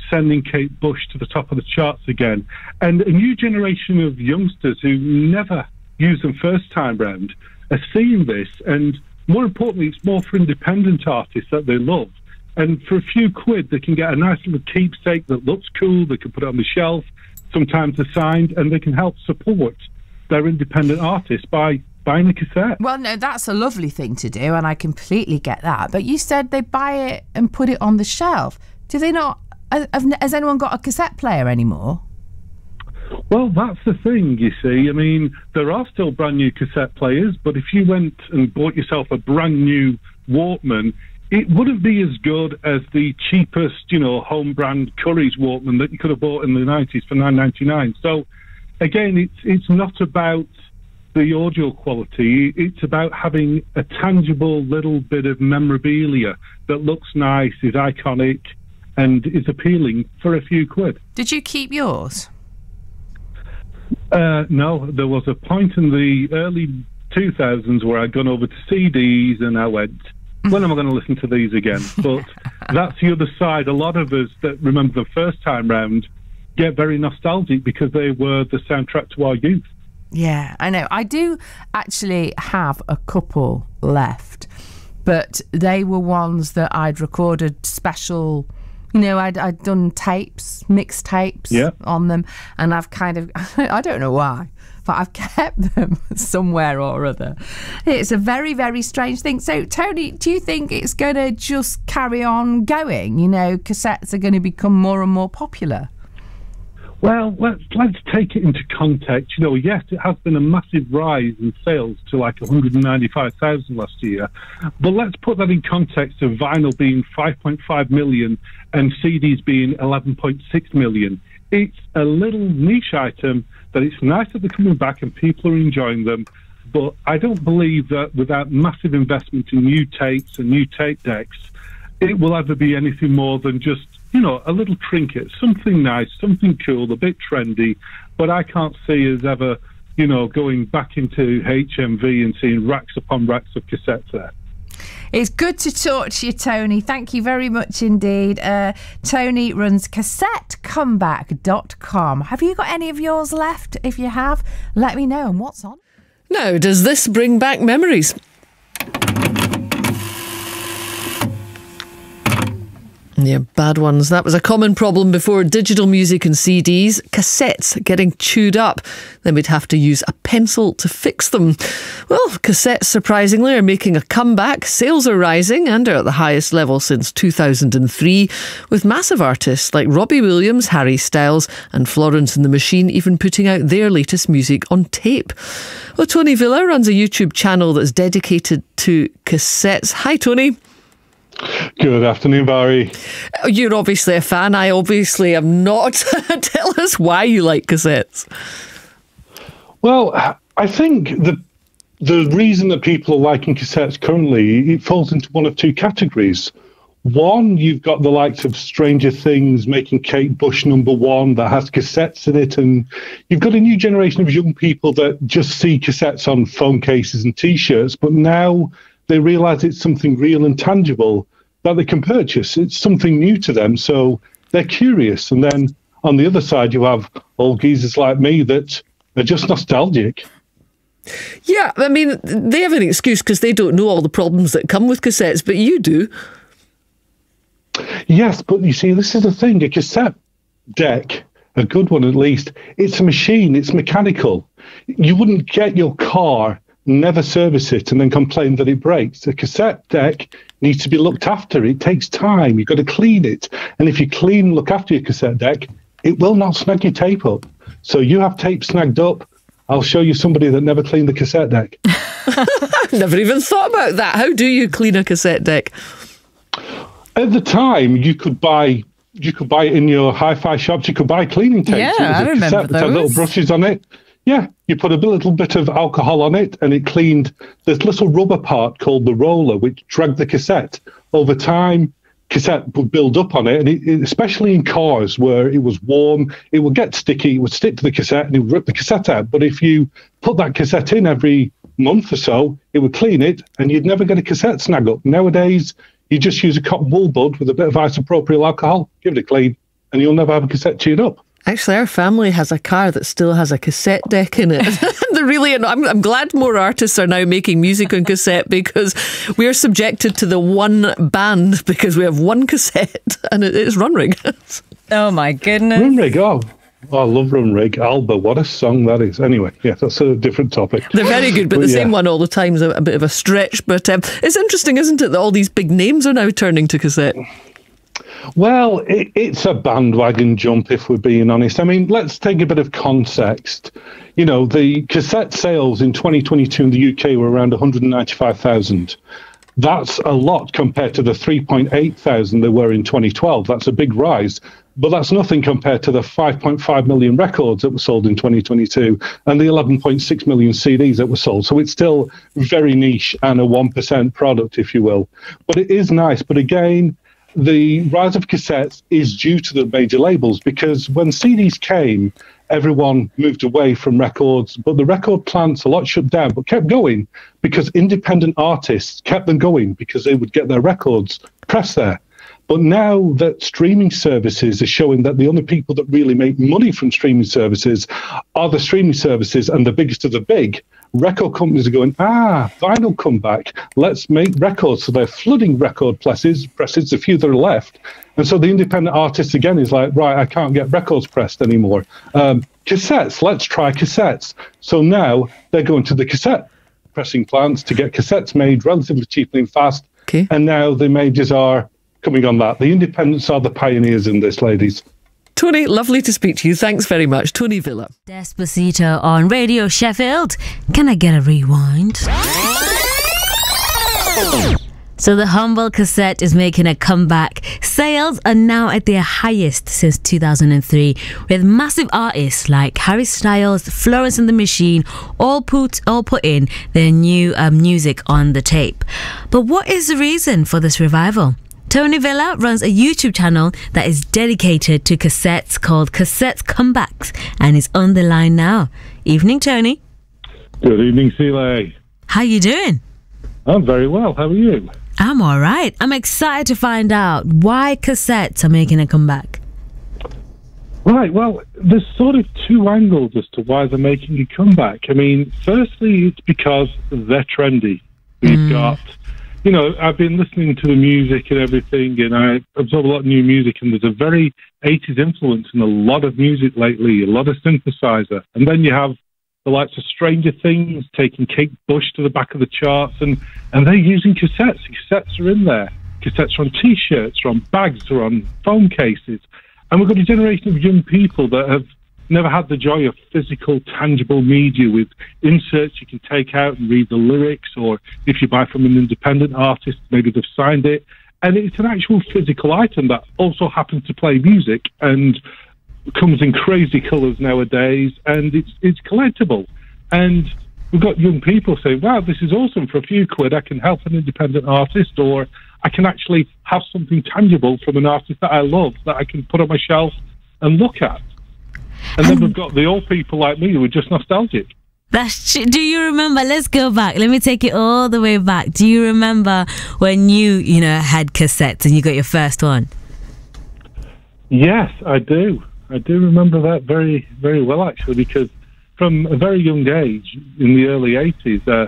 sending Kate Bush to the top of the charts again, and a new generation of youngsters who never used them first time round are seeing this, and more importantly, it's more for independent artists that they love. And for a few quid, they can get a nice little keepsake that looks cool. They can put it on the shelf. Sometimes they're signed, and they can help support their independent artists by buying a cassette. Well, no, that's a lovely thing to do, and I completely get that. But you said they buy it and put it on the shelf. Do they not? Has anyone got a cassette player anymore? Well, that's the thing, you see. I mean, there are still brand new cassette players, but if you went and bought yourself a brand new Walkman, it wouldn't be as good as the cheapest, you know, home brand Currys Walkman that you could have bought in the 90s for 9.99. So, again, it's it's not about the audio quality. It's about having a tangible little bit of memorabilia that looks nice, is iconic, and is appealing for a few quid. Did you keep yours? Uh, no, there was a point in the early 2000s where I'd gone over to CDs and I went, when am I going to listen to these again? But that's the other side. A lot of us that remember the first time round get very nostalgic because they were the soundtrack to our youth. Yeah, I know. I do actually have a couple left, but they were ones that I'd recorded special. You know, I'd, I'd done tapes, mixed tapes Yeah. on them, and I've kind of, I don't know why, but I've kept them somewhere or other. It's a very, very strange thing. So, Tony, do you think it's going to just carry on going? You know, cassettes are going to become more and more popular? Well, let's let's take it into context. You know, yes, it has been a massive rise in sales to like 195,000 last year, but let's put that in context of vinyl being 5.5 million and CDs being 11.6 million. It's a little niche item that it's nice that they're coming back and people are enjoying them, but I don't believe that without massive investment in new tapes and new tape decks, it will ever be anything more than just you know a little trinket, something nice, something cool, a bit trendy. But I can't see us ever, you know, going back into HMV and seeing racks upon racks of cassettes there. It's good to talk to you, Tony. Thank you very much indeed. Uh, Tony runs cassettecomeback.com. Have you got any of yours left? If you have, let me know. And what's on? Now, does this bring back memories? Yeah, bad ones. That was a common problem before digital music and CDs. Cassettes getting chewed up. Then we'd have to use a pencil to fix them. Well, cassettes, surprisingly, are making a comeback. Sales are rising and are at the highest level since 2003, with massive artists like Robbie Williams, Harry Styles, and Florence and the Machine even putting out their latest music on tape. Well, Tony Villa runs a YouTube channel that's dedicated to cassettes. Hi, Tony. Good afternoon, Barry. Uh, you're obviously a fan. I obviously am not. Tell us why you like cassettes. Well, I think the the reason that people are liking cassettes currently it falls into one of two categories. One, you've got the likes of Stranger Things making Kate Bush number one that has cassettes in it, and you've got a new generation of young people that just see cassettes on phone cases and T-shirts, but now they realise it's something real and tangible that they can purchase. It's something new to them, so they're curious. And then on the other side, you have old geezers like me that are just nostalgic. Yeah, I mean, they have an excuse because they don't know all the problems that come with cassettes, but you do. Yes, but you see, this is the thing a cassette deck, a good one at least, it's a machine, it's mechanical. You wouldn't get your car, never service it, and then complain that it breaks. A cassette deck needs to be looked after. It takes time. You've got to clean it. And if you clean and look after your cassette deck, it will not snag your tape up. So you have tape snagged up. I'll show you somebody that never cleaned the cassette deck. Never even thought about that. How do you clean a cassette deck? At the time, you could buy you could buy it in your hi-fi shops. You could buy cleaning tapes. Yeah, It was I a remember cassette that had little brushes on it. Yeah, you put a little bit of alcohol on it, and it cleaned this little rubber part called the roller, which dragged the cassette. Over time, cassette would build up on it, and it, it- especially in cars where it was warm, it would get sticky. It would stick to the cassette, and it would rip the cassette out. But if you put that cassette in every month or so, it would clean it, and you'd never get a cassette snag up. Nowadays, you just use a cotton wool bud with a bit of isopropyl alcohol, give it a clean, and you'll never have a cassette chewed up. Actually, our family has a car that still has a cassette deck in it. They're really, I'm, I'm glad more artists are now making music on cassette because we are subjected to the one band because we have one cassette and it is Runrig. Oh my goodness. Run Rig, oh, oh, I love Runrig. Alba, what a song that is. Anyway, yeah, that's a different topic. They're very good, but the yeah. same one all the time is a, a bit of a stretch. But um, it's interesting, isn't it, that all these big names are now turning to cassette? Well, it, it's a bandwagon jump, if we're being honest. I mean, let's take a bit of context. You know, the cassette sales in 2022 in the UK were around 195,000. That's a lot compared to the 3.8 thousand there were in 2012. That's a big rise, but that's nothing compared to the 5.5 million records that were sold in 2022 and the 11.6 million CDs that were sold. So it's still very niche and a 1% product, if you will. But it is nice. But again, the rise of cassettes is due to the major labels because when CDs came, everyone moved away from records, but the record plants a lot shut down, but kept going because independent artists kept them going because they would get their records pressed there. But now that streaming services are showing that the only people that really make money from streaming services are the streaming services and the biggest of the big, record companies are going, ah, vinyl come back. Let's make records. So they're flooding record presses, presses, the few that are left. And so the independent artist again is like, right, I can't get records pressed anymore. Um, cassettes, let's try cassettes. So now they're going to the cassette pressing plants to get cassettes made relatively cheaply and fast. Okay. And now the majors are coming on that. The independents are the pioneers in this, ladies. Tony, lovely to speak to you. Thanks very much. Tony Villa. Despacito on Radio Sheffield. Can I get a rewind? So the humble cassette is making a comeback. Sales are now at their highest since 2003, with massive artists like Harry Styles, Florence and the Machine, all put all put in their new uh, music on the tape. But what is the reason for this revival? Tony Villa runs a YouTube channel that is dedicated to cassettes called Cassettes Comebacks and is on the line now. Evening, Tony. Good evening, Celia. How you doing? I'm very well. How are you? I'm all right. I'm excited to find out why cassettes are making a comeback. Right. Well, there's sort of two angles as to why they're making a comeback. I mean, firstly, it's because they're trendy. We've mm. got, you know, I've been listening to the music and everything, and I absorb a lot of new music, and there's a very 80s influence in a lot of music lately, a lot of synthesizer. And then you have the likes of Stranger Things taking Kate Bush to the back of the charts, and, and they're using cassettes. Cassettes are in there. Cassettes are on T-shirts, are on bags, are on phone cases, and we've got a generation of young people that have never had the joy of physical, tangible media with inserts you can take out and read the lyrics, or if you buy from an independent artist, maybe they've signed it. And it's an actual physical item that also happens to play music and comes in crazy colours nowadays, and it's it's collectible. And we've got young people saying, "Wow, this is awesome! For a few quid, I can help an independent artist, or I can actually have something tangible from an artist that I love that I can put on my shelf and look at." And then we've got the old people like me who are just nostalgic. That's do you remember? Let's go back. Let me take it all the way back. Do you remember when you, you know, had cassettes and you got your first one? Yes, I do. I do remember that very, very well, actually, because from a very young age, in the early 80s, uh,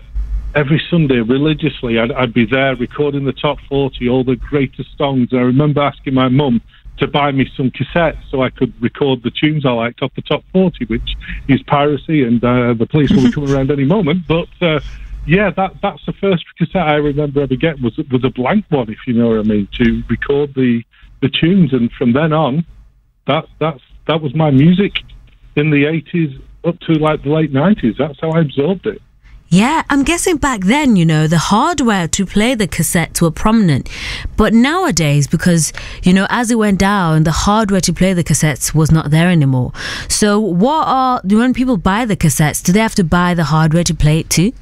every Sunday, religiously, I'd, I'd be there recording the top 40, all the greatest songs. I remember asking my mum to buy me some cassettes so I could record the tunes I liked off the top 40, which is piracy, and uh, the police will be coming around any moment. But uh, yeah, that that's the first cassette I remember ever getting was was a blank one, if you know what I mean, to record the the tunes, and from then on, that that's that was my music in the 80s up to like the late 90s. That's how I absorbed it. Yeah, I'm guessing back then, you know, the hardware to play the cassettes were prominent. But nowadays, because, you know, as it went down, the hardware to play the cassettes was not there anymore. So, what are, when people buy the cassettes, do they have to buy the hardware to play it too?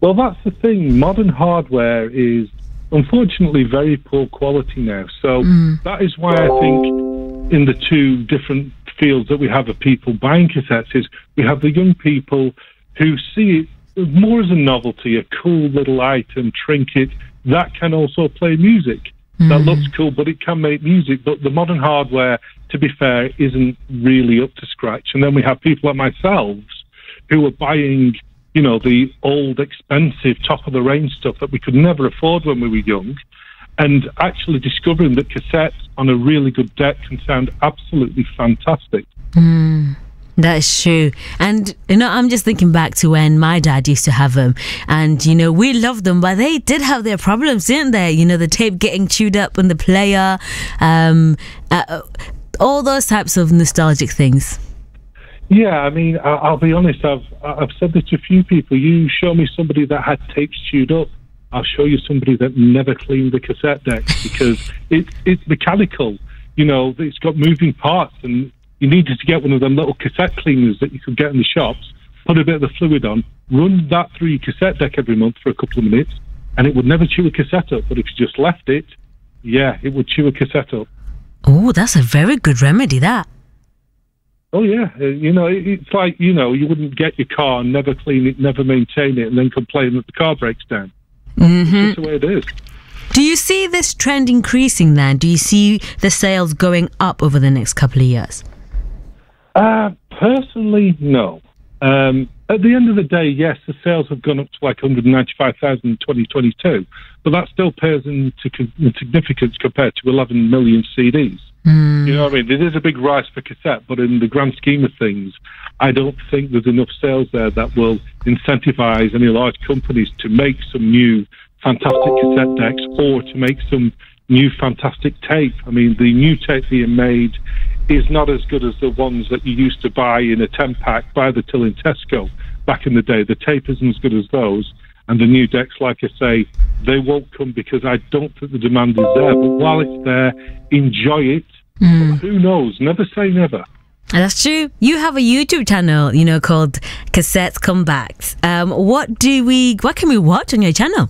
Well, that's the thing. Modern hardware is unfortunately very poor quality now. So mm. that is why I think in the two different fields that we have of people buying cassettes is we have the young people who see it more as a novelty, a cool little item, trinket that can also play music. That looks cool, but it can make music. But the modern hardware, to be fair, isn't really up to scratch. And then we have people like myself who are buying, you know, the old, expensive, top of the range stuff that we could never afford when we were young, and actually discovering that cassettes on a really good deck can sound absolutely fantastic. Mm, that is true. And, you know, I'm just thinking back to when my dad used to have them. And, you know, we loved them, but they did have their problems, didn't they? You know, the tape getting chewed up on the player, um, uh, all those types of nostalgic things. Yeah, I mean, I'll be honest. I've I've said this to a few people. You show me somebody that had tapes chewed up. I'll show you somebody that never cleaned the cassette deck because it it's mechanical. You know, it's got moving parts, and you needed to get one of them little cassette cleaners that you could get in the shops. Put a bit of the fluid on, run that through your cassette deck every month for a couple of minutes, and it would never chew a cassette up. But if you just left it, yeah, it would chew a cassette up. Oh, that's a very good remedy, that. Oh yeah, uh, you know it's like you know you wouldn't get your car and never clean it, never maintain it, and then complain that the car breaks down. Mm-hmm. That's the way it is. Do you see this trend increasing then? Do you see the sales going up over the next couple of years? Uh, personally, no. Um, at the end of the day, yes, the sales have gone up to like 195,000 in 2022, but that still pales into con- significance compared to 11 million CDs. You know what I mean? It is a big rise for cassette, but in the grand scheme of things, I don't think there's enough sales there that will incentivize any large companies to make some new fantastic cassette decks or to make some new fantastic tape. I mean, the new tape being made is not as good as the ones that you used to buy in a 10 pack by the till in Tesco back in the day. The tape isn't as good as those. And the new decks, like I say, they won't come because I don't think the demand is there. But while it's there, enjoy it. But who knows? Never say never. That's true. You have a YouTube channel, you know, called Cassettes Comebacks. Um, what do we? What can we watch on your channel?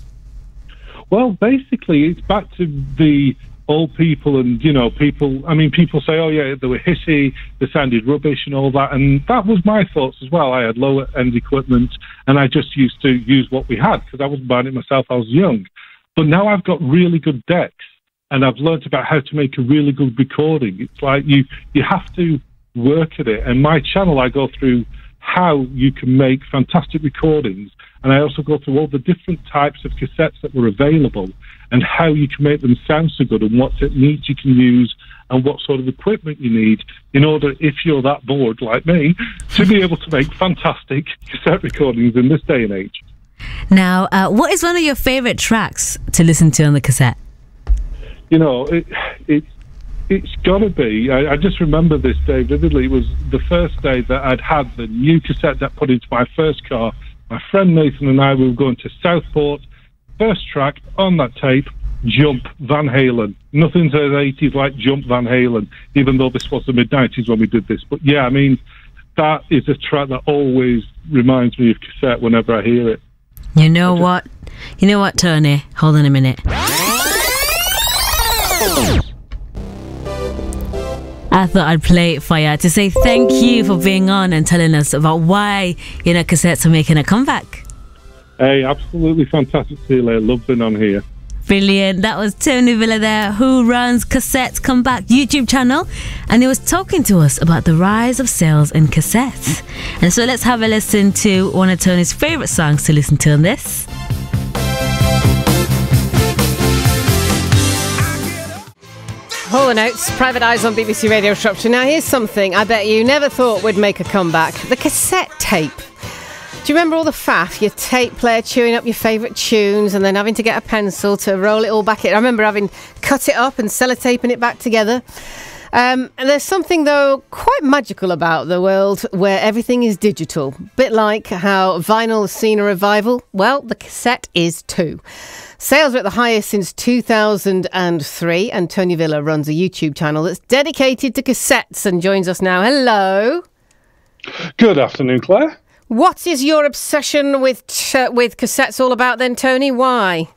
Well, basically, it's back to the old people and, you know, people. I mean, people say, oh, yeah, they were hissy, they sounded rubbish and all that. And that was my thoughts as well. I had lower end equipment and I just used to use what we had because I wasn't buying it myself. I was young. But now I've got really good decks and I've learned about how to make a really good recording. It's like you, you have to work at it. And my channel, I go through how you can make fantastic recordings. And I also go through all the different types of cassettes that were available and how you can make them sound so good and what techniques you can use and what sort of equipment you need in order, if you're that bored like me, to be able to make fantastic cassette recordings in this day and age. Now, uh, what is one of your favorite tracks to listen to on the cassette? you know, it, it, it's got to be. I, I just remember this day vividly. It was the first day that I'd had the new cassette that put into my first car. My friend Nathan and I we were going to Southport. First track on that tape, Jump Van Halen. Nothing to the 80s like Jump Van Halen, even though this was the mid 90s when we did this. But yeah, I mean, that is a track that always reminds me of cassette whenever I hear it. You know what? You know what, Tony? Hold on a minute. I thought I'd play it for you to say thank you for being on and telling us about why, you know, cassettes are making a comeback. Hey, absolutely fantastic, to Celia. Love being on here. Brilliant. That was Tony Villa there, who runs Cassettes Comeback YouTube channel. And he was talking to us about the rise of sales in cassettes. And so let's have a listen to one of Tony's favourite songs to listen to on this. Hall and Oates, Private Eyes on BBC Radio Shropshire. Now, here's something I bet you never thought would make a comeback the cassette tape. Do you remember all the faff? Your tape player chewing up your favourite tunes and then having to get a pencil to roll it all back in. I remember having cut it up and sellotaping it back together. Um, and there's something, though, quite magical about the world where everything is digital. Bit like how vinyl has seen a revival. Well, the cassette is too. Sales are at the highest since 2003, and Tony Villa runs a YouTube channel that's dedicated to cassettes and joins us now. Hello. Good afternoon, Claire. What is your obsession with ch- uh, with cassettes all about then, Tony? Why?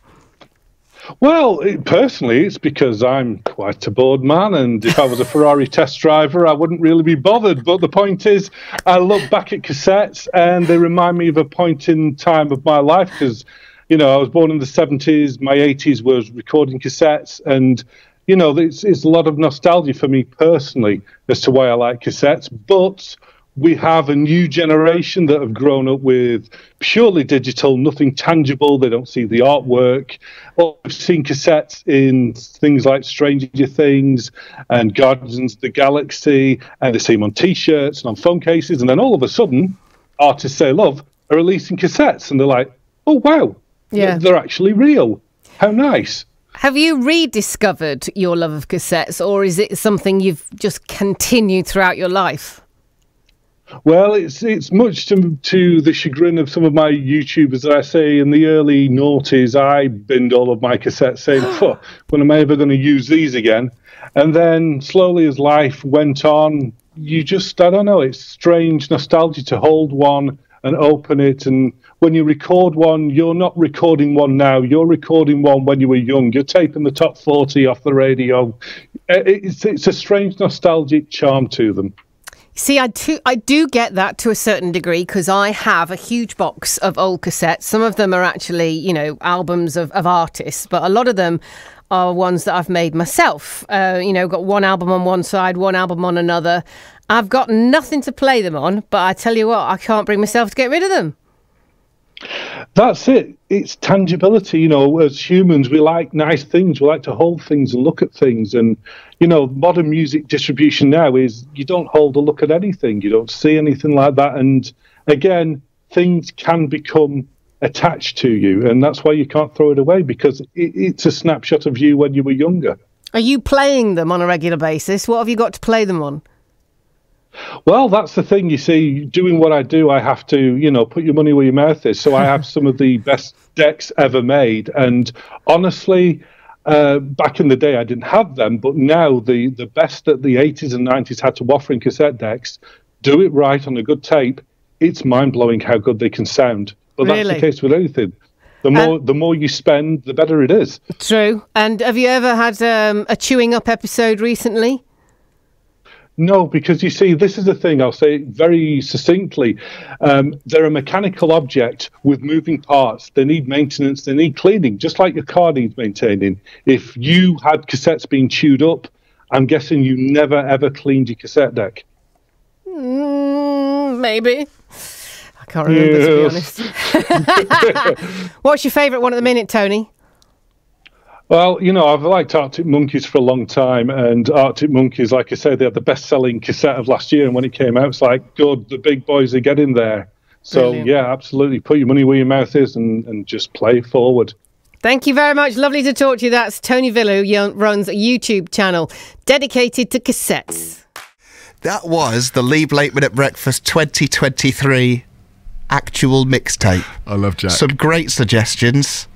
Well, it, personally, it's because I'm quite a bored man, and if I was a Ferrari test driver, I wouldn't really be bothered. But the point is, I look back at cassettes, and they remind me of a point in time of my life because, you know, I was born in the 70s, my 80s was recording cassettes, and you know, it's, it's a lot of nostalgia for me personally as to why I like cassettes. But we have a new generation that have grown up with purely digital, nothing tangible. They don't see the artwork. Or we've seen cassettes in things like Stranger Things and Guardians of the Galaxy, and they see them on T-shirts and on phone cases. And then all of a sudden, artists they love are releasing cassettes, and they're like, "Oh wow, Yeah. they're actually real. How nice." Have you rediscovered your love of cassettes, or is it something you've just continued throughout your life? Well, it's it's much to, to the chagrin of some of my YouTubers that I say in the early noughties, I binned all of my cassettes saying, "Phew, when am I ever going to use these again? And then slowly as life went on, you just, I don't know, it's strange nostalgia to hold one and open it. And when you record one, you're not recording one now, you're recording one when you were young. You're taping the top 40 off the radio. Uh, It's, it's a strange nostalgic charm to them. See, I do, I do get that to a certain degree because I have a huge box of old cassettes. Some of them are actually, you know, albums of, of artists, but a lot of them are ones that I've made myself. Uh, you know, got one album on one side, one album on another. I've got nothing to play them on, but I tell you what, I can't bring myself to get rid of them. That's it. It's tangibility. You know, as humans, we like nice things. We like to hold things and look at things. And, you know, modern music distribution now is you don't hold a look at anything. You don't see anything like that. And again, things can become attached to you. And that's why you can't throw it away because it, it's a snapshot of you when you were younger. Are you playing them on a regular basis? What have you got to play them on? Well, that's the thing. You see, doing what I do, I have to, you know, put your money where your mouth is. So I have some of the best decks ever made. And honestly, uh, back in the day, I didn't have them. But now, the, the best that the 80s and 90s had to offer in cassette decks, do it right on a good tape, it's mind blowing how good they can sound. But that's the case with anything. The more, the more you spend, the better it is. True. And have you ever had um, a chewing up episode recently? No, because you see, this is the thing, I'll say very succinctly. Um, they're a mechanical object with moving parts. They need maintenance, they need cleaning, just like your car needs maintaining. If you had cassettes being chewed up, I'm guessing you never ever cleaned your cassette deck. Mm, maybe. I can't remember, to be honest. What's your favourite one at the minute, Tony? Well, you know, I've liked Arctic Monkeys for a long time, and Arctic Monkeys, like I say, they had the best-selling cassette of last year, and when it came out, it's like, good, the big boys are getting there. So, Brilliant. yeah, absolutely, put your money where your mouth is, and, and just play forward. Thank you very much. Lovely to talk to you. That's Tony Villa, who runs a YouTube channel dedicated to cassettes. That was the Lee Blakeman at Breakfast 2023 actual mixtape. I love Jack. Some great suggestions.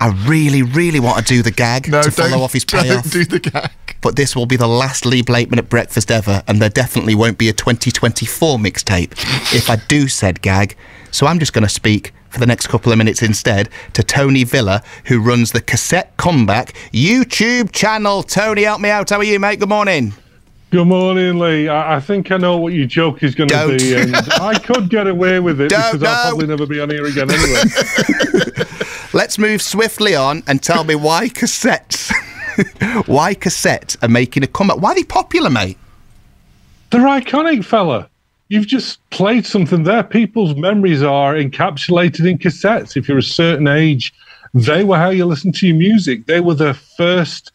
I really, really want to do the gag No, to follow don't- off his don't payoff. do the gag. But this will be the last Lee Blakeman at Breakfast ever, and there definitely won't be a 2024 mixtape if I do said gag. So I'm just going to speak for the next couple of minutes instead to Tony Villa, who runs the Cassette Comeback YouTube channel. Tony, help me out. How are you, mate? Good morning. Good morning, Lee. I, I think I know what your joke is going to Don't. be, and I could get away with it Don't, because I'll probably never be on here again anyway. Let's move swiftly on and tell me why cassettes, why cassettes are making a comeback. Why are they popular, mate? They're iconic, fella. You've just played something there. People's memories are encapsulated in cassettes. If you're a certain age, they were how you listen to your music. They were the first,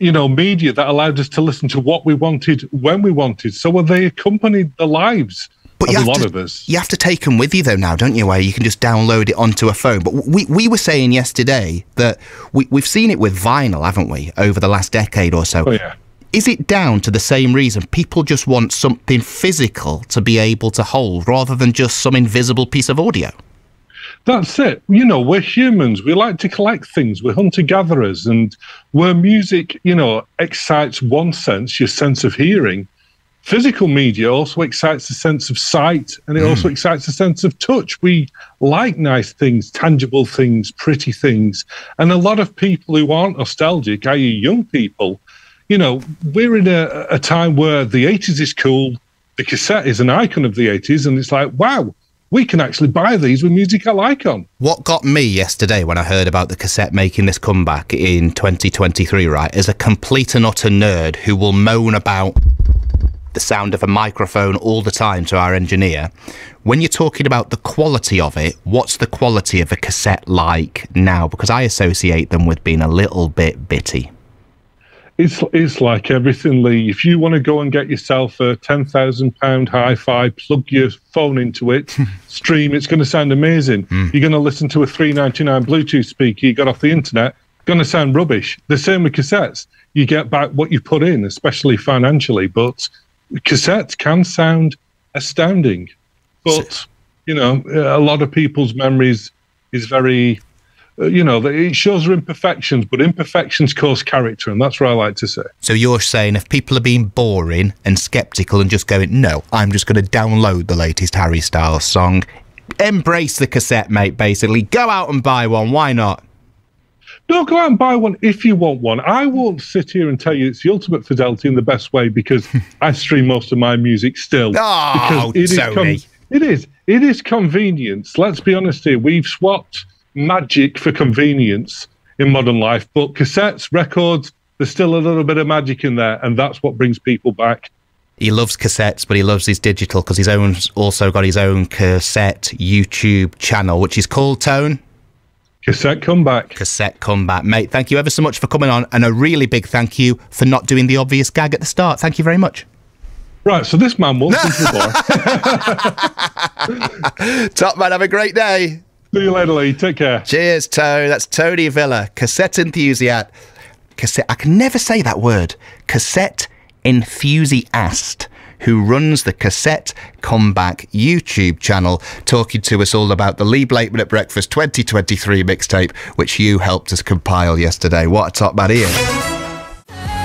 you know, media that allowed us to listen to what we wanted when we wanted. So they accompanied the lives But you have to. You have to take them with you though now, don't you? Where you can just download it onto a phone. But we we were saying yesterday that we we've seen it with vinyl, haven't we, over the last decade or so. Oh yeah. is it down to the same reason? People just want something physical to be able to hold rather than just some invisible piece of audio. That's it. You know, we're humans. We like to collect things. We're hunter gatherers. And where music, you know, excites one sense, your sense of hearing, physical media also excites the sense of sight and it Mm. also excites the sense of touch. We like nice things, tangible things, pretty things. And a lot of people who aren't nostalgic, i.e., young people, you know, we're in a, a time where the 80s is cool, the cassette is an icon of the 80s, and it's like, wow, we can actually buy these with music I like on. What got me yesterday when I heard about the cassette making this comeback in 2023, right, as a complete and utter nerd who will moan about the sound of a microphone all the time to our engineer. When you're talking about the quality of it, what's the quality of a cassette like now? Because I associate them with being a little bit bitty. It's it's like everything, Lee. If you want to go and get yourself a ten thousand pound hi-fi, plug your phone into it, stream, it's going to sound amazing. Hmm. You're going to listen to a three ninety nine Bluetooth speaker you got off the internet, going to sound rubbish. The same with cassettes. You get back what you put in, especially financially, but cassettes can sound astounding. But you know, a lot of people's memories is very uh, you know, it shows their imperfections, but imperfections cause character, and that's what I like to say. So you're saying if people are being boring and skeptical and just going, no, I'm just going to download the latest Harry Styles song, embrace the cassette, mate, basically. Go out and buy one. Why not? No, go out and buy one if you want one. I won't sit here and tell you it's the ultimate fidelity in the best way because I stream most of my music still. Oh, it is Tony. it is. It is convenience. Let's be honest here. We've swapped magic for convenience in modern life, but cassettes, records, there's still a little bit of magic in there, and that's what brings people back. He loves cassettes, but he loves his digital because he's own, also got his own cassette YouTube channel, which is called Tone. Cassette Comeback. Cassette Comeback. Mate, thank you ever so much for coming on, and a really big thank you for not doing the obvious gag at the start. Thank you very much. Right, so this man wants into the bar. Top man, have a great day. See you later, Lee. Take care. Cheers, Tony. That's Tony Villa, cassette enthusiast. Cassette. I can never say that word. Cassette enthusiast, who runs the Cassette Comeback YouTube channel, talking to us all about the Lee Blakeman at Breakfast 2023 mixtape, which you helped us compile yesterday. What a top man he is.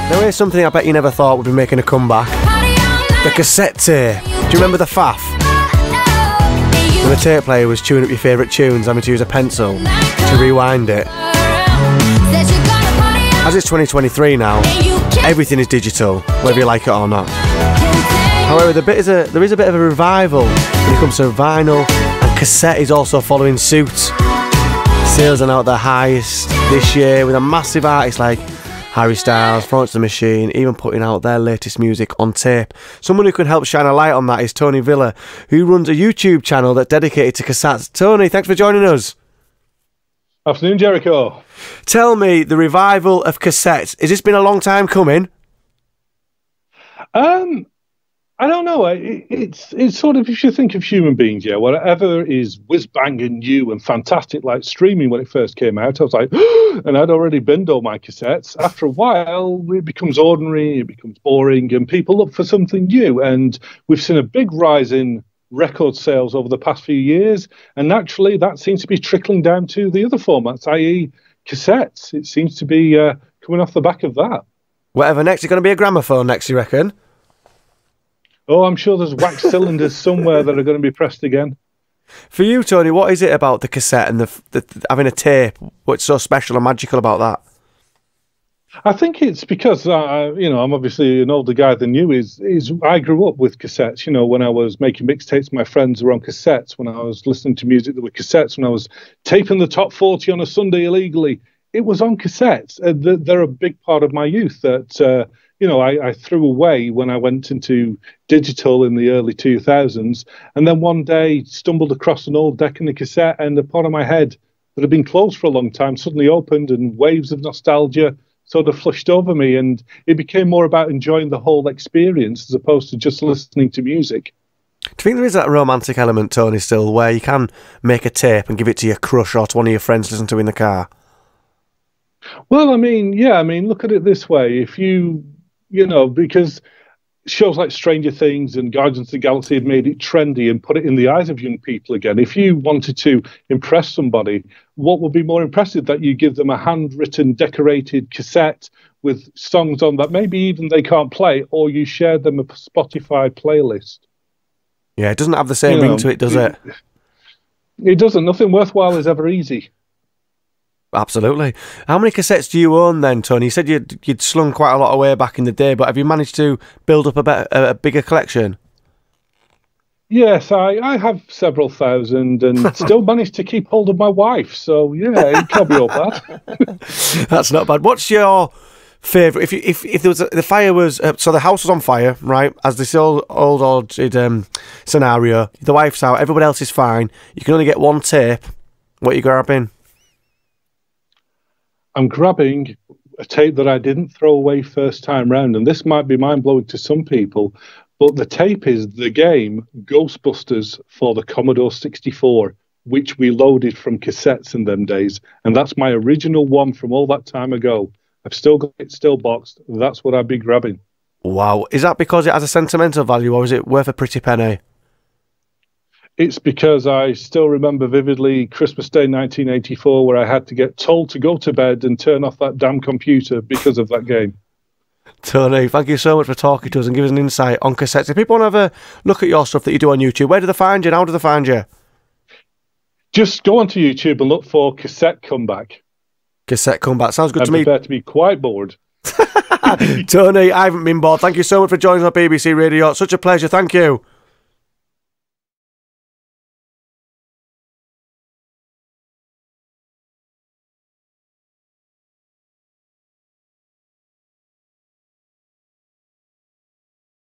There is something I bet you never thought would be making a comeback. The cassette tape. Do you remember the faff? When the tape player was tuning up your favourite tunes, having to use a pencil to rewind it. As it's 2023 now, everything is digital, whether you like it or not. However, the bit is a, there is a bit of a revival when it comes to vinyl, and cassette is also following suit. Sales are now at their highest this year with a massive artist like Harry Styles, Florence the Machine, even putting out their latest music on tape. Someone who can help shine a light on that is Tony Villa, who runs a YouTube channel that's dedicated to cassettes. Tony, thanks for joining us. Afternoon, Jericho. Tell me, the revival of cassettes, has this been a long time coming? Um, I don't know. It, it's it's sort of if you think of human beings, yeah, whatever is whiz bang and new and fantastic, like streaming when it first came out, I was like, and I'd already binned all my cassettes. After a while, it becomes ordinary, it becomes boring, and people look for something new. And we've seen a big rise in record sales over the past few years, and naturally, that seems to be trickling down to the other formats, i.e., cassettes. It seems to be uh, coming off the back of that. Whatever next, it's going to be a gramophone next, you reckon? Oh, I'm sure there's wax cylinders somewhere that are going to be pressed again. For you, Tony, what is it about the cassette and the, the having a tape? What's so special and magical about that? I think it's because uh, you know I'm obviously an older guy than you. Is is I grew up with cassettes. You know, when I was making mixtapes, my friends were on cassettes. When I was listening to music that were cassettes. When I was taping the top forty on a Sunday illegally, it was on cassettes. Uh, they're, they're a big part of my youth that uh, you know I, I threw away when I went into digital in the early 2000s, and then one day stumbled across an old deck in the cassette, and the part of my head that had been closed for a long time suddenly opened, and waves of nostalgia sort of flushed over me, and it became more about enjoying the whole experience as opposed to just listening to music. Do you think there is that romantic element, Tony, still, where you can make a tape and give it to your crush or to one of your friends to listen to in the car? Well, I mean, yeah, I mean, look at it this way: if you you know, because shows like Stranger Things and Guardians of the Galaxy have made it trendy and put it in the eyes of young people again. If you wanted to impress somebody, what would be more impressive that you give them a handwritten, decorated cassette with songs on that maybe even they can't play, or you share them a Spotify playlist? Yeah, it doesn't have the same You ring know, to it, does it? It doesn't. Nothing worthwhile is ever easy. Absolutely. How many cassettes do you own then, Tony? You said you'd, you'd slung quite a lot away back in the day, but have you managed to build up a, better, a bigger collection? Yes, I, I have several thousand and still managed to keep hold of my wife. So, yeah, it can't be all bad. That's not bad. What's your favourite? If you, if if there was a, the fire was uh, so the house was on fire, right? As this old old old um, scenario, the wife's out, everybody else is fine. You can only get one tape. What are you grabbing? I'm grabbing a tape that I didn't throw away first time round, and this might be mind blowing to some people, but the tape is the game Ghostbusters for the Commodore 64, which we loaded from cassettes in them days, and that's my original one from all that time ago. I've still got it still boxed. That's what I'd be grabbing. Wow, is that because it has a sentimental value, or is it worth a pretty penny? It's because I still remember vividly Christmas Day 1984, where I had to get told to go to bed and turn off that damn computer because of that game. Tony, thank you so much for talking to us and giving us an insight on cassettes. If people want to have a look at your stuff that you do on YouTube, where do they find you and how do they find you? Just go onto YouTube and look for cassette comeback. Cassette comeback. Sounds good I to me. prefer to be quite bored. Tony, I haven't been bored. Thank you so much for joining us on BBC Radio. Such a pleasure. Thank you.